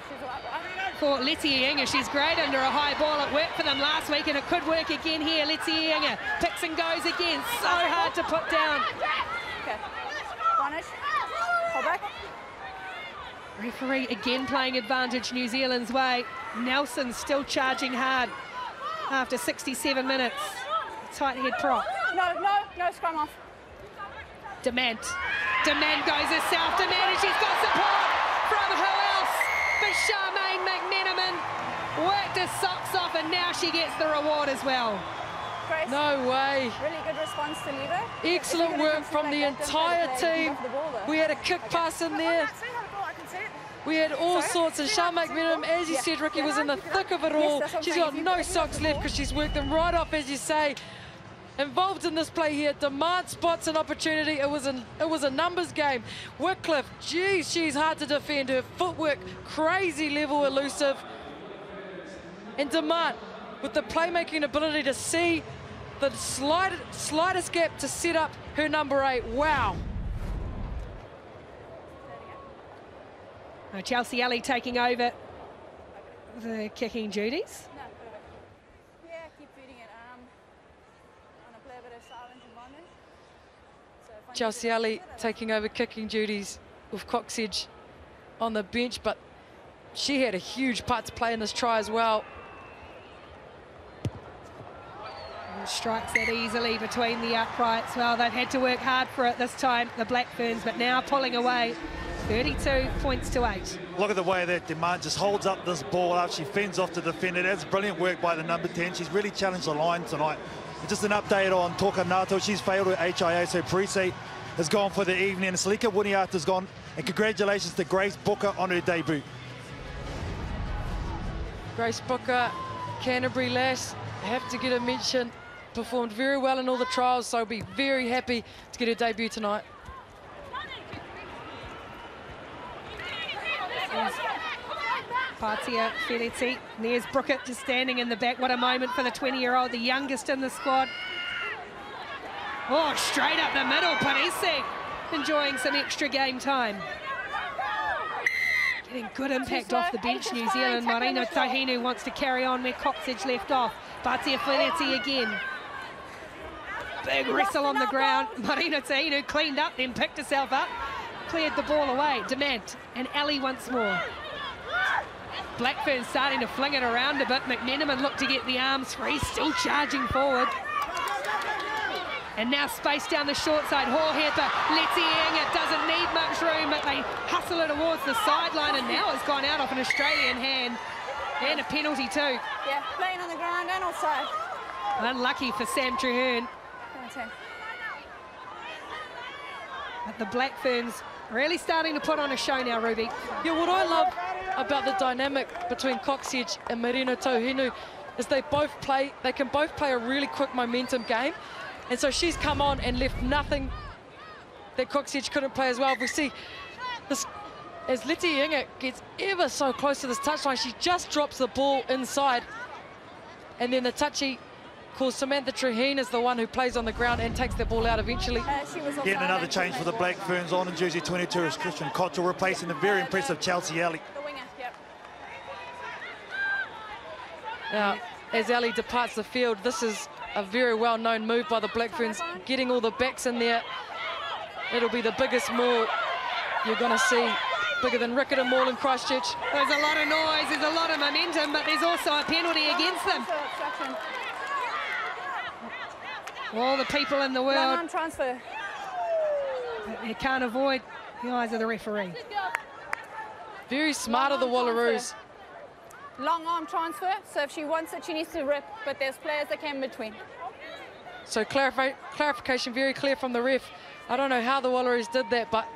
for Leti-I'iga. She's great under a high ball. It worked for them last week and it could work again here. Leti-I'iga picks and goes again. So hard to put down. Okay. Advantage. Hold back. Referee again playing advantage New Zealand's way. Nelson still charging hard after 67 minutes. Tight head prop. No, no, no scrum off. Demant. Demant goes herself. Demant and she's got support from who else but Charmaine McMenamin. Worked her socks off and now she gets the reward as well. Grace. No way. Really good response to Lever. Excellent work from the entire team. We had a kick pass in there. Oh, We had all sorts, and Sean McMillan, as you said, Ricky, was in the thick of it all. I'm She's got no socks look at the left because she's worked them right off, as you say. Involved in this play here, Demant spots and opportunity. It was a, it was a numbers game. Wickliffe, geez, she's hard to defend. Her footwork, crazy level elusive. And Demant, with the playmaking ability to see the slight, slightest gap to set up her number eight. Wow. Uh, Chelsea Alley taking over the kicking duties. Yeah, keep feeding it. Um, I'm gonna play a bit of silent environment. So if I need to- Chelsea Alley taking over kicking duties with Cocksedge on the bench, but she had a huge part to play in this try as well. And strikes that easily between the uprights. Well, they've had to work hard for it this time, the Black Ferns, but now pulling away 32 points to eight. Look at the way that Demant just holds up this ball up. she fends off the defender. That's brilliant work by the number 10. She's really challenged the line tonight. Just an update on Toka Natua. She's failed her HIA, so Precy has gone for the evening. And Selica Winiata's gone. And congratulations to Grace Brooker on her debut. Grace Brooker, Canterbury lass, have to get a mention. Performed very well in all the trials, so be very happy to get her debut tonight. Patia Felici. There's Brookett just standing in the back. What a moment for the 20-year-old, the youngest in the squad. Oh, straight up the middle, Perese. Enjoying some extra game time. Getting good impact off the bench, New Zealand. Marino-Tauhinu wants to carry on where Cocksedge left off. Patia Felici again. Big wrestle on the ground. Marino-Tauhinu cleaned up, then picked herself up. Cleared the ball away. Demant and Alley once more. Blackburn starting to fling it around a bit. McMenamin looked to get the arms free, still charging forward. And now space down the short side. Hohepa, Leti-I'iga, it doesn't need much room, but they hustle it towards the sideline, and now it's gone out off an Australian hand. And a penalty too. Yeah, playing on the ground and offside. Unlucky for Sam Treherne. But the Black Ferns really starting to put on a show now, Ruby. Yeah, what I love about the dynamic between Cocksedge and Marino-Tauhinu is they both play, they can both play a really quick momentum game. And so she's come on and left nothing that Cocksedge couldn't play as well. We see this, as Leti-I'iga gets ever so close to this touchline, she just drops the ball inside. And then the touchy calls Samantha Treherne is the one who plays on the ground and takes the ball out eventually. Uh, Getting another change for the Black Ferns on in jersey 22 is Krysten Cottrell replacing the very impressive Chelsea Alley. The winger, yep. Now, as Alley departs the field, this is a very well-known move by the Black Ferns, getting all the backs in there. It'll be the biggest maul you're going to see, bigger than Riccarton Mall in Christchurch. There's a lot of noise, there's a lot of momentum, but there's also a penalty against them. All the people in the world. Long arm transfer. You can't avoid the eyes of the referee. Very smart of the Wallaroos. Long arm transfer, so if she wants it, she needs to rip, but there's players that came between. So clarif clarification very clear from the ref. I don't know how the Wallaroos did that, but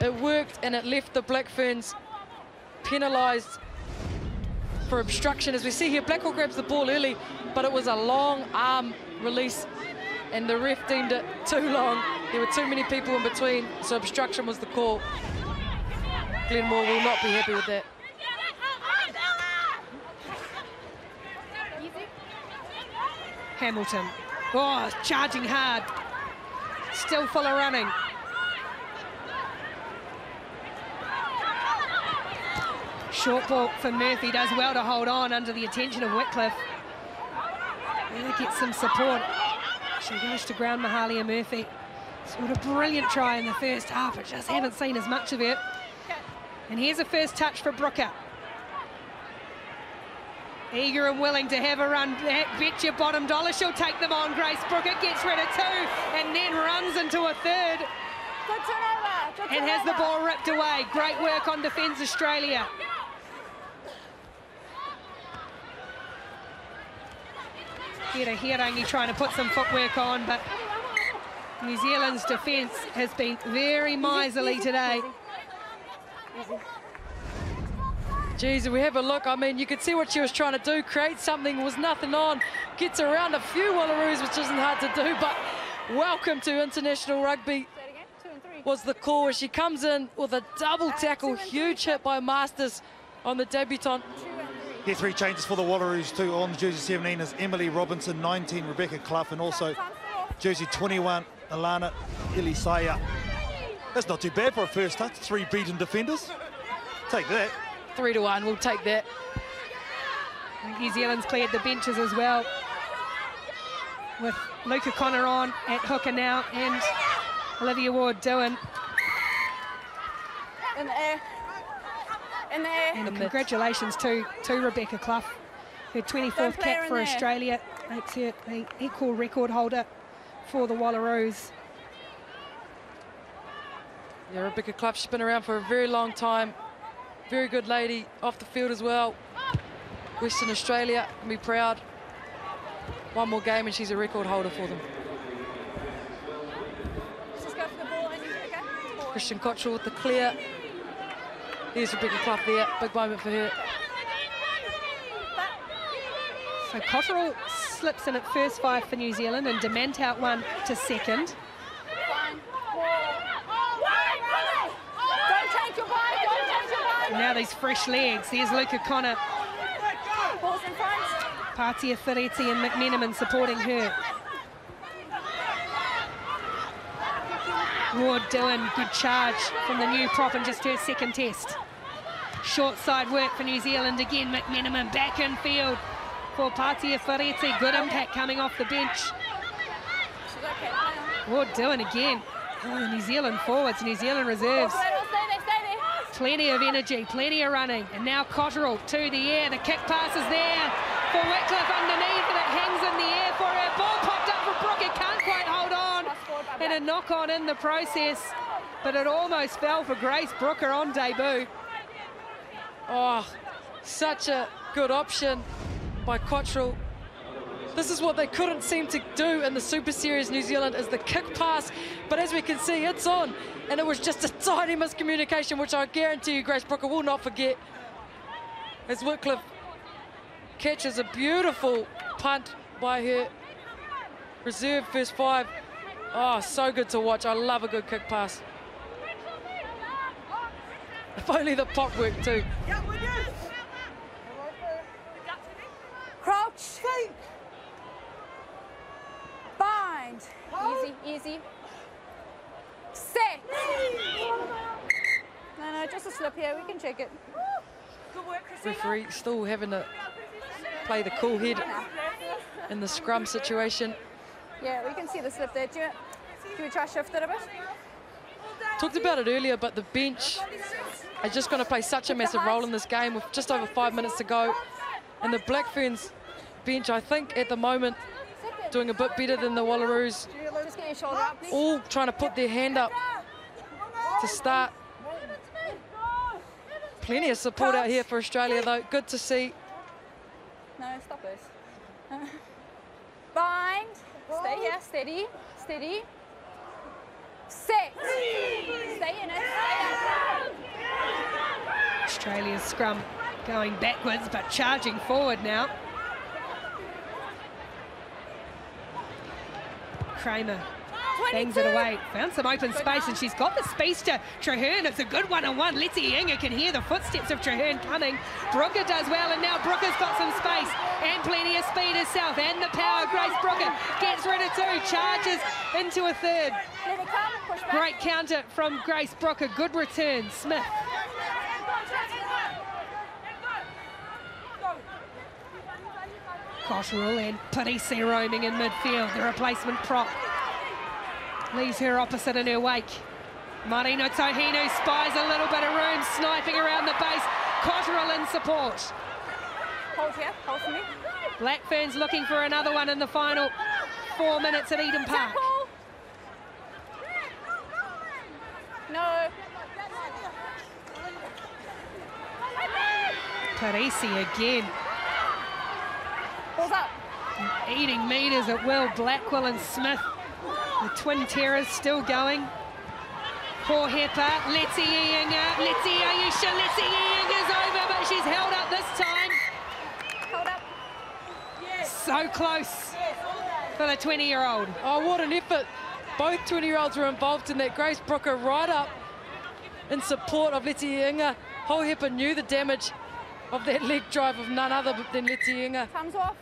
it worked and it left the Black Ferns penalised for obstruction. As we see here, Blackhawk grabs the ball early, but it was a long arm release and the ref deemed it too long. There were too many people in between, so obstruction was the call. Glenn Moore will not be happy with that. Hamilton. Oh, charging hard. Still full of running. Short ball for Murphy does well to hold on under the attention of Wickliffe. Really gets some support. She goes to ground Mahalia Murphy. Scored a brilliant try in the first half, but just haven't seen as much of it. And here's a first touch for Brooker. Eager and willing to have a run back. Bet your bottom dollar she'll take them on. Grace Brooker gets rid of two and then runs into a third. Good turnover. Good And has the ball ripped away. Great work on Defence Australia. Hira Hirangi trying to put some footwork on, but New Zealand's defence has been very miserly today. Geez, if we have a look, I mean, you could see what she was trying to do, create something, was nothing on, gets around a few Wallaroos, which isn't hard to do, but welcome to international rugby. Was the call she comes in with a double tackle, huge hit by Masters on the debutant. Here, three changes for the Wallaroos too. On jersey 17 is Emily Robinson, 19 Rebecca Clough, and also jersey 21 Alana Ilisaya. That's not too bad for a first touch. Three beaten defenders. Take that. Three to one, we'll take that. New Zealand's cleared the benches as well. With Luka Connor on at hooker now and Olivia Ward-Duin. In the air. In the air. And congratulations to, to Rebecca Clough. Her 24th Don't play her cap for there. Australia makes her the equal record holder for the Wallaroos. Yeah, Rebecca Clough, she's been around for a very long time. Very good lady off the field as well. Western Australia can be proud. One more game and she's a record holder for them. Just go for the ball and you okay? Krysten Cottrell with the clear. There's Rebecca Clough there. Big moment for her. So Cottrell slips in at first five for New Zealand and Demant out one to second. Now these fresh legs. There's Luka Connor. Patea-Fereti and McMenamin supporting her. Ward-Duin good charge from the new prop and just her second test. Short side work for New Zealand again. McMenamin back in field for Patea-Fereti. Good impact coming off the bench. Ward-Duin again. Oh, New Zealand forwards, New Zealand reserves. Plenty of energy, plenty of running. And now Cottrell to the air. The kick pass is there for Wickliffe underneath and it hangs in the air for her. Ball popped up for Brooke. It can't quite hold on. And a knock on in the process. But it almost fell for Grace Brooker on debut. Oh, such a good option by Cottrell. This is what they couldn't seem to do in the Super Series New Zealand is the kick pass. But as we can see, it's on. And it was just a tiny miscommunication, which I guarantee you Grace Brooker will not forget. As Wickliffe catches a beautiful punt by her reserve first five. Oh, so good to watch. I love a good kick pass. If only the pop worked too. Crouch. Bind. Easy, easy. Set. No, no, just a slip here. We can check it. Good work, Christina. Referee still having to play the cool head in the scrum situation. Yeah, we can see the slip there. Do you, do we try shift it a bit? Talked about it earlier, but the bench are just going to play such a massive role in this game with just over five minutes to go. And the Black Ferns bench, I think, at the moment, doing a bit better than the Wallaroos. Just get your shoulder up. All trying to put their hand up to start. Plenty of support out here for Australia, though. Good to see. No, stop this. Bind. Stay here, steady, steady. Set. Stay in it. Australia's scrum going backwards but charging forward now. Cramer bangs it away. Found some open space and she's got the space to Treherne. It's a good one-on-one. Leti-I'iga can hear the footsteps of Treherne coming. Brooker does well and now Brooker's got some space and plenty of speed herself and the power. Grace Brooker gets rid of two, charges into a third. Let it come. Push back. Great counter from Grace Brooker. Good return. Smith. Cottrell and Perese roaming in midfield. The replacement prop leaves her opposite in her wake. Marino-Tauhinu spies a little bit of room, sniping around the base. Cottrell in support. Hold here. Hold for me. Black Ferns looking for another one in the final four minutes at Eden Park. No. Perese again. Balls up. Eating meters at will. Blackwell and Smith. The twin terrors still going. Poor Hepper. Let's see Iinga. Let's Aisha. Let's see over, but she's held up this time. Hold up. So close for the 20-year-old. Oh, what an effort. Both 20-year-olds were involved in that. Grace Brooker right up in support of Leti-I'iga. Hohepa knew the damage of that leg drive of none other than Leti-I'iga. Thumbs off.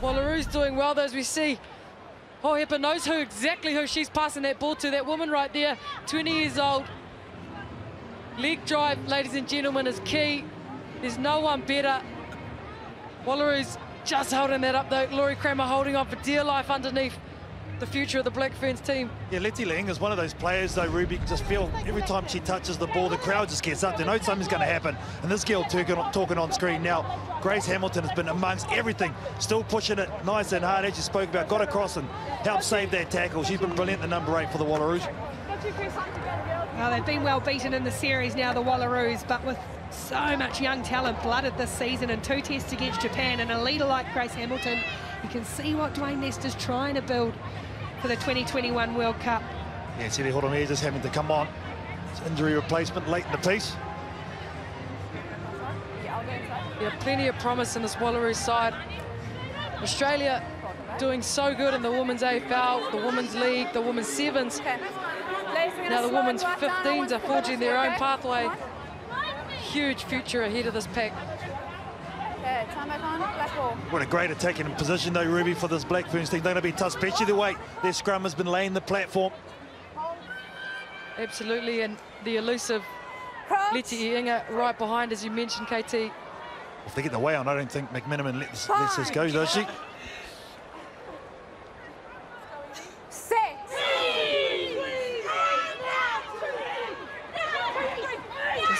Wallaroos doing well, though, as we see. Hohepa knows who exactly who she's passing that ball to. That woman right there, 20 years old. Leg drive, ladies and gentlemen, is key. There's no one better. Wallaroos just holding that up, though. Lori Cramer holding on for dear life underneath the future of the Black Ferns team. Yeah, Leti-I'iga is one of those players, though, Ruby, you can just feel every time she touches the ball, the crowd just gets up. They know something's going to happen. And this girl talking, talking on screen now, Grace Hamilton has been amongst everything, still pushing it nice and hard, as you spoke about, got across and helped save that tackle. She's been brilliant, the number eight for the Wallaroos. Well, they've been well beaten in the series now, the Wallaroos, but with so much young talent blooded this season and two tests against Japan and a leader like Grace Hamilton, you can see what Dwayne Nestor's trying to build for the 2021 World Cup. Yeah, Tilly Horton just having to come on. It's injury replacement late in the piece. Yeah, plenty of promise in this Wallaroos side. Australia doing so good in the women's AFL, the women's league, the women's sevens. Now the women's 15s are forging their own pathway. Huge future ahead of this pack. Okay, time back on, black ball. What a great attacking position though, Ruby, for this Black Ferns team. They're going to be tough, especially the way their scrum has been laying the platform. Absolutely, and the elusive Leti-I'iga right behind, as you mentioned, KT. If they get the way on, I don't think McMenamin lets, lets this go, does she?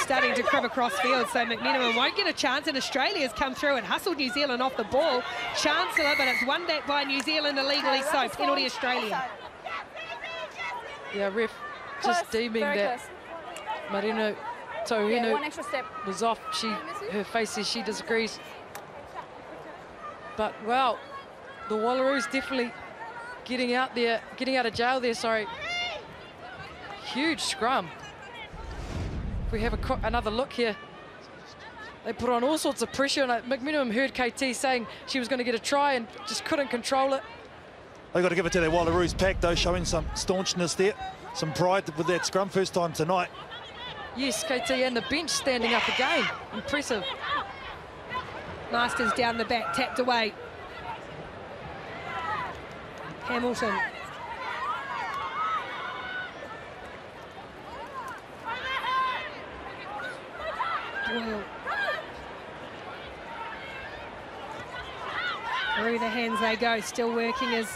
Starting to crib across field, so McMenamin won't get a chance, and Australia's come through and hustled New Zealand off the ball. Chancellor, but it's won back by New Zealand illegally, so penalty Australia. Yeah, ref just deeming that Marino Tohinu yeah, was off. She, her face says she disagrees. But, well, the Wallaroos definitely getting out there, getting out of jail there, sorry. Huge scrum. We have a, another look here, they put on all sorts of pressure, and McMenamin heard KT saying she was going to get a try and just couldn't control it. They've got to give it to their Wallaroos pack, though, showing some staunchness there, some pride with that scrum first time tonight. Yes, KT and the bench standing up again. Impressive. Masters down the back, tapped away. Hamilton. Doyle. Through the hands they go, still working as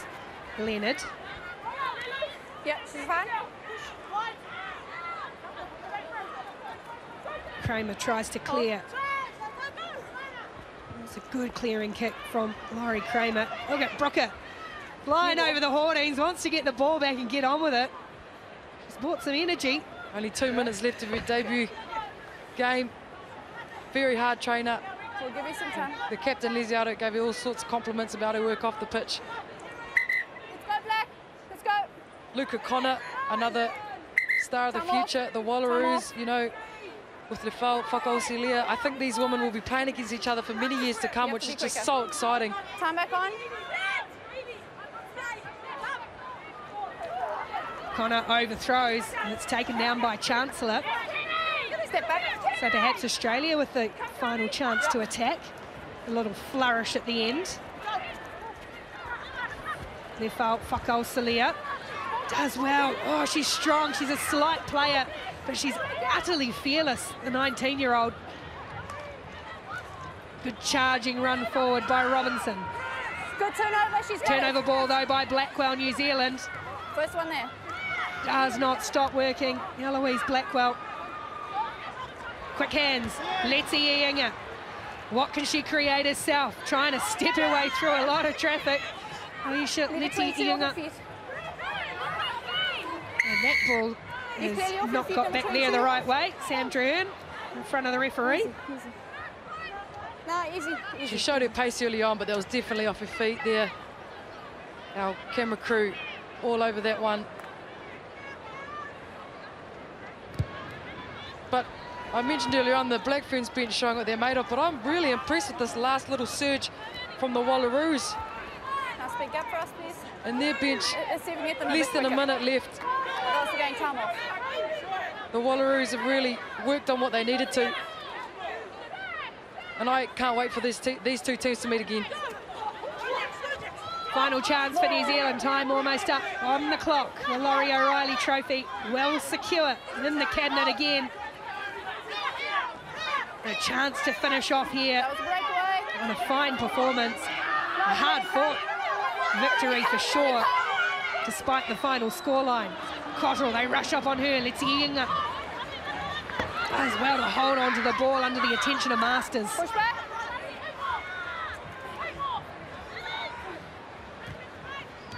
Leonard. Yep, she's fine. Cramer tries to clear. It's a good clearing kick from Lori Cramer. Look at Brooker. Flying over the Hoardings, wants to get the ball back and get on with it. She's brought some energy. Only two minutes left of her debut game. Very hard trainer. We'll give you some time. The captain, Lisiato, gave her all sorts of compliments about her work off the pitch. Let's go, Black. Let's go. Luka Connor, another star of the future. The Wallaroos, you know, with Lefau Fakaosilea. I think these women will be playing against each other for many years to come, which is just so exciting. Time back on. Connor overthrows, and it's taken down by Chancellor. Step back. So perhaps Australia with the final chance to attack. A little flourish at the end. Lefau Fakaosilea does well. Oh, she's strong. She's a slight player but she's utterly fearless, the 19-year-old. Good charging run forward by Robinson. Good turnover, she's Turnover ball, though, by Blackwell, New Zealand. First one there. Does not stop working. Eloise Blackwell. Quick hands, Leti-I'iga. What can she create herself? Trying to step her way through a lot of traffic. Alicia Leti-I'iga. And that ball has not got back there the right way. Sam Drew in front of the referee. Easy, easy. No, easy, easy. She showed her pace early on, but that was definitely off her feet there. Our camera crew all over that one. But I mentioned earlier on the Black Ferns bench showing what they're made of, but I'm really impressed with this last little surge from the Wallaroos. Now speak up for us, please. And their bench, less than a minute left going time off. The Wallaroos have really worked on what they needed to. And I can't wait for this these two teams to meet again. Final chance for New Zealand, time almost up on the clock. The Laurie O'Reilly Trophy well secure in the cabinet again. A chance to finish off here on a fine performance. A hard-fought victory for sure, despite the final scoreline. Cottrell, they rush up on her. Let's see Inga. As well to hold on to the ball under the attention of Masters. Back.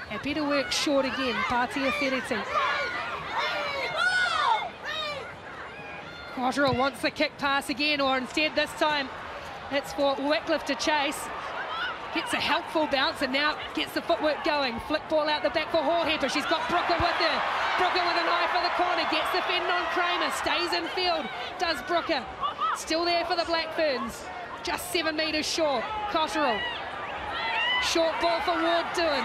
Happy to work short again, Patea-Fereti. Cottrell wants the kick pass again, or instead this time it's for Wickliffe to chase. Gets a helpful bounce and now gets the footwork going. Flick ball out the back for Hohepa. She's got Brooker with her. Brooker with an eye for the corner. Gets the fend on Cramer. Stays in field. Does Brooker. Still there for the Black Ferns. just seven metres short. Cottrell. Short ball for Ward-Duin.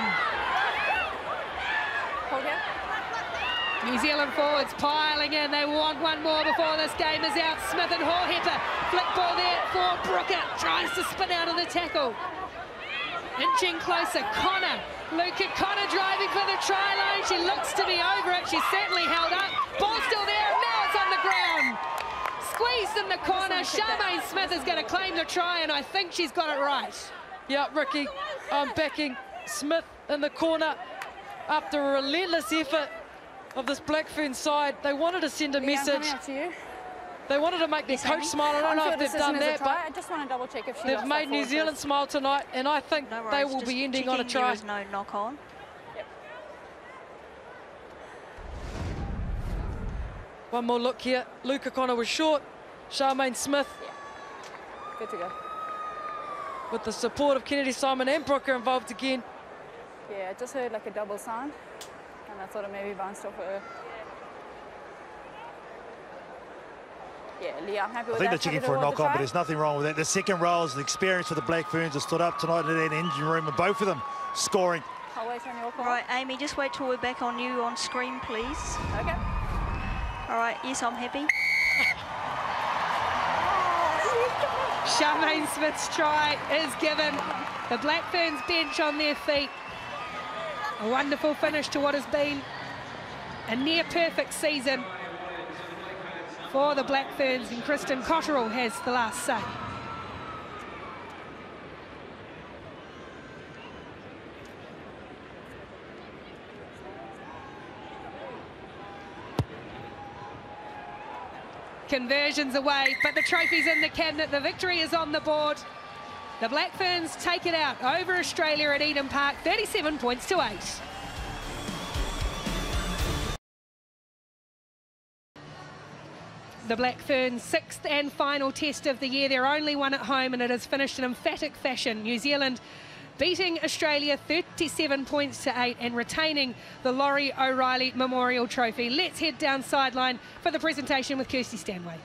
New Zealand forwards piling in. They want one more before this game is out. Smith and Hohepa. Flick ball there for Brooker. Tries to spin out of the tackle. Inching closer. Connor. Luka Connor driving for the try line. She looks to be over it. She's certainly held up. Ball still there. Now it's on the ground. Squeezed in the corner. Charmaine Smith is going to claim the try, and I think she's got it right. Yeah, Ricky, I'm backing Smith in the corner after a relentless effort of this Blackfern side. They wanted to send a Leah, I'm message. to you. They wanted to make their Yes, coach Amy. smile. I don't On know field if they've done that, but I just want to double check if she they've made New Zealand first. smile tonight, and I think No they will just be ending on a try. There is no knock on. One more look here. Luka Connor was short. Charmaine Smith, Yeah. Good to go. with the support of Kennedy Simon and Brooker involved again. Yeah, I just heard like a double sound, and I thought it maybe bounced off her. Yeah, Leah, I'm happy I think that. they're Happy checking for a knock-on, but there's nothing wrong with it. The second row is the experience for the Black Ferns have stood up tonight in that engine room, and both of them scoring. I'll wait on your call. Right, Aimee, just wait till we're back on you on screen, please. Okay. All right, yes, I'm happy. Charmaine Smith's try is given. The Black Ferns bench on their feet. A wonderful finish to what has been a near perfect season for the Black Ferns, and Krysten Cottrell has the last say. Conversions away, but the trophy's in the cabinet. The victory is on the board. The Black Ferns take it out over Australia at Eden Park, 37 points to 8. The Black Ferns' sixth and final test of the year. Their only one at home, and it has finished in emphatic fashion. New Zealand beating Australia 37 points to 8 and retaining the Laurie O'Reilly Memorial Trophy. Let's head down sideline for the presentation with Kirsty Stanway.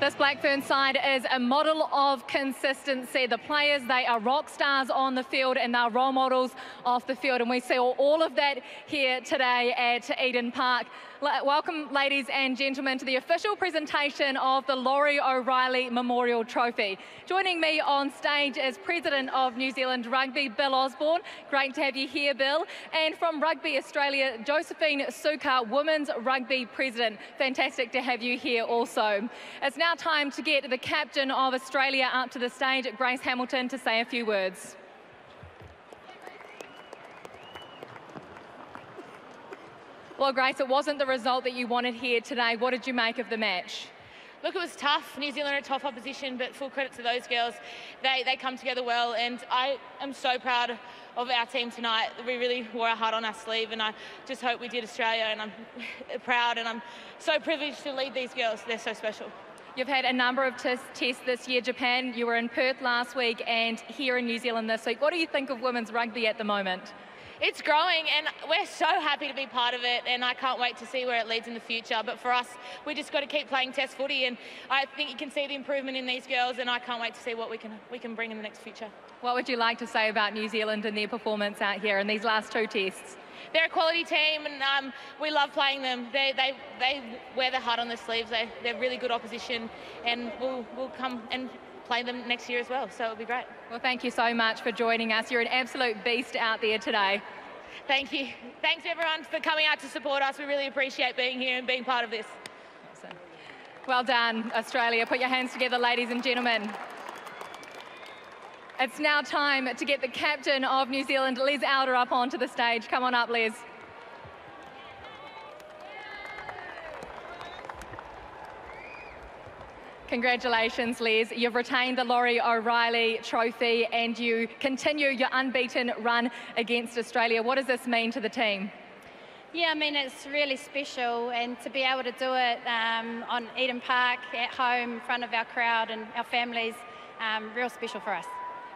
This Blackburn side is a model of consistency. The players, they are rock stars on the field and they're role models off the field. And we see all of that here today at Eden Park. Welcome, ladies and gentlemen, to the official presentation of the Laurie O'Reilly Memorial Trophy. Joining me on stage is President of New Zealand Rugby, Bill Osborne. Great to have you here, Bill. And from Rugby Australia, Josephine Sukkar, Women's Rugby President. Fantastic to have you here also. It's now time to get the captain of Australia up to the stage, Grace Hamilton, to say a few words. Well, Grace, it wasn't the result that you wanted here today. What did you make of the match? Look, it was tough. New Zealand are a tough opposition, but full credit to those girls. They, they come together well, and I am so proud of our team tonight. We really wore our heart on our sleeve, and I just hope we did Australia, and I'm proud, and I'm so privileged to lead these girls. They're so special. You've had a number of tes- tests this year. Japan, you were in Perth last week and here in New Zealand this week. What do you think of women's rugby at the moment? It's growing, and we're so happy to be part of it, and I can't wait to see where it leads in the future. But for us, we just got to keep playing Test footy, and I think you can see the improvement in these girls, and I can't wait to see what we can we can bring in the next future. What would you like to say about New Zealand and their performance out here in these last two tests? They're a quality team, and um, we love playing them. They, they, they wear their heart on their sleeves. They, they're really good opposition, and we'll, we'll come and play them next year as well. So it'll be great. Well, thank you so much for joining us. You're an absolute beast out there today. Thank you. Thanks everyone for coming out to support us. We really appreciate being here and being part of this. Well done, Australia. Put your hands together, ladies and gentlemen. It's now time to get the captain of New Zealand, Liz Elder, up onto the stage. Come on up, Les. Congratulations, Les. You've retained the Laurie O'Reilly Trophy and you continue your unbeaten run against Australia. What does this mean to the team? Yeah, I mean, it's really special, and to be able to do it um, on Eden Park at home in front of our crowd and our families, um, real special for us.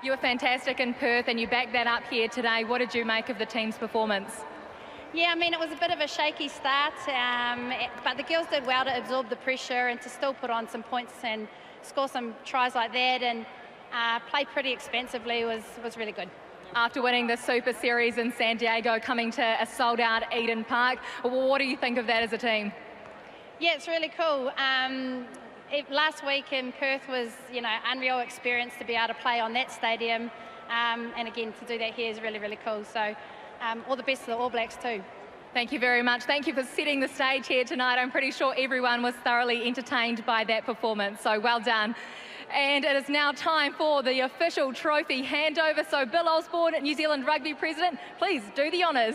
You were fantastic in Perth and you backed that up here today. What did you make of the team's performance? Yeah, I mean, it was a bit of a shaky start, um, but the girls did well to absorb the pressure and to still put on some points and score some tries like that. And uh, play pretty expensively was, was really good. After winning the Super Series in San Diego, coming to a sold-out Eden Park, what do you think of that as a team? Yeah, it's really cool. Um, it, last week in Perth was, you know, unreal experience to be able to play on that stadium, um, and again to do that here is really, really cool. So, um, all the best to the All Blacks too. Thank you very much. Thank you for setting the stage here tonight. I'm pretty sure everyone was thoroughly entertained by that performance. So well done. And it is now time for the official trophy handover. So Bill Osborne, New Zealand Rugby President, please do the honours.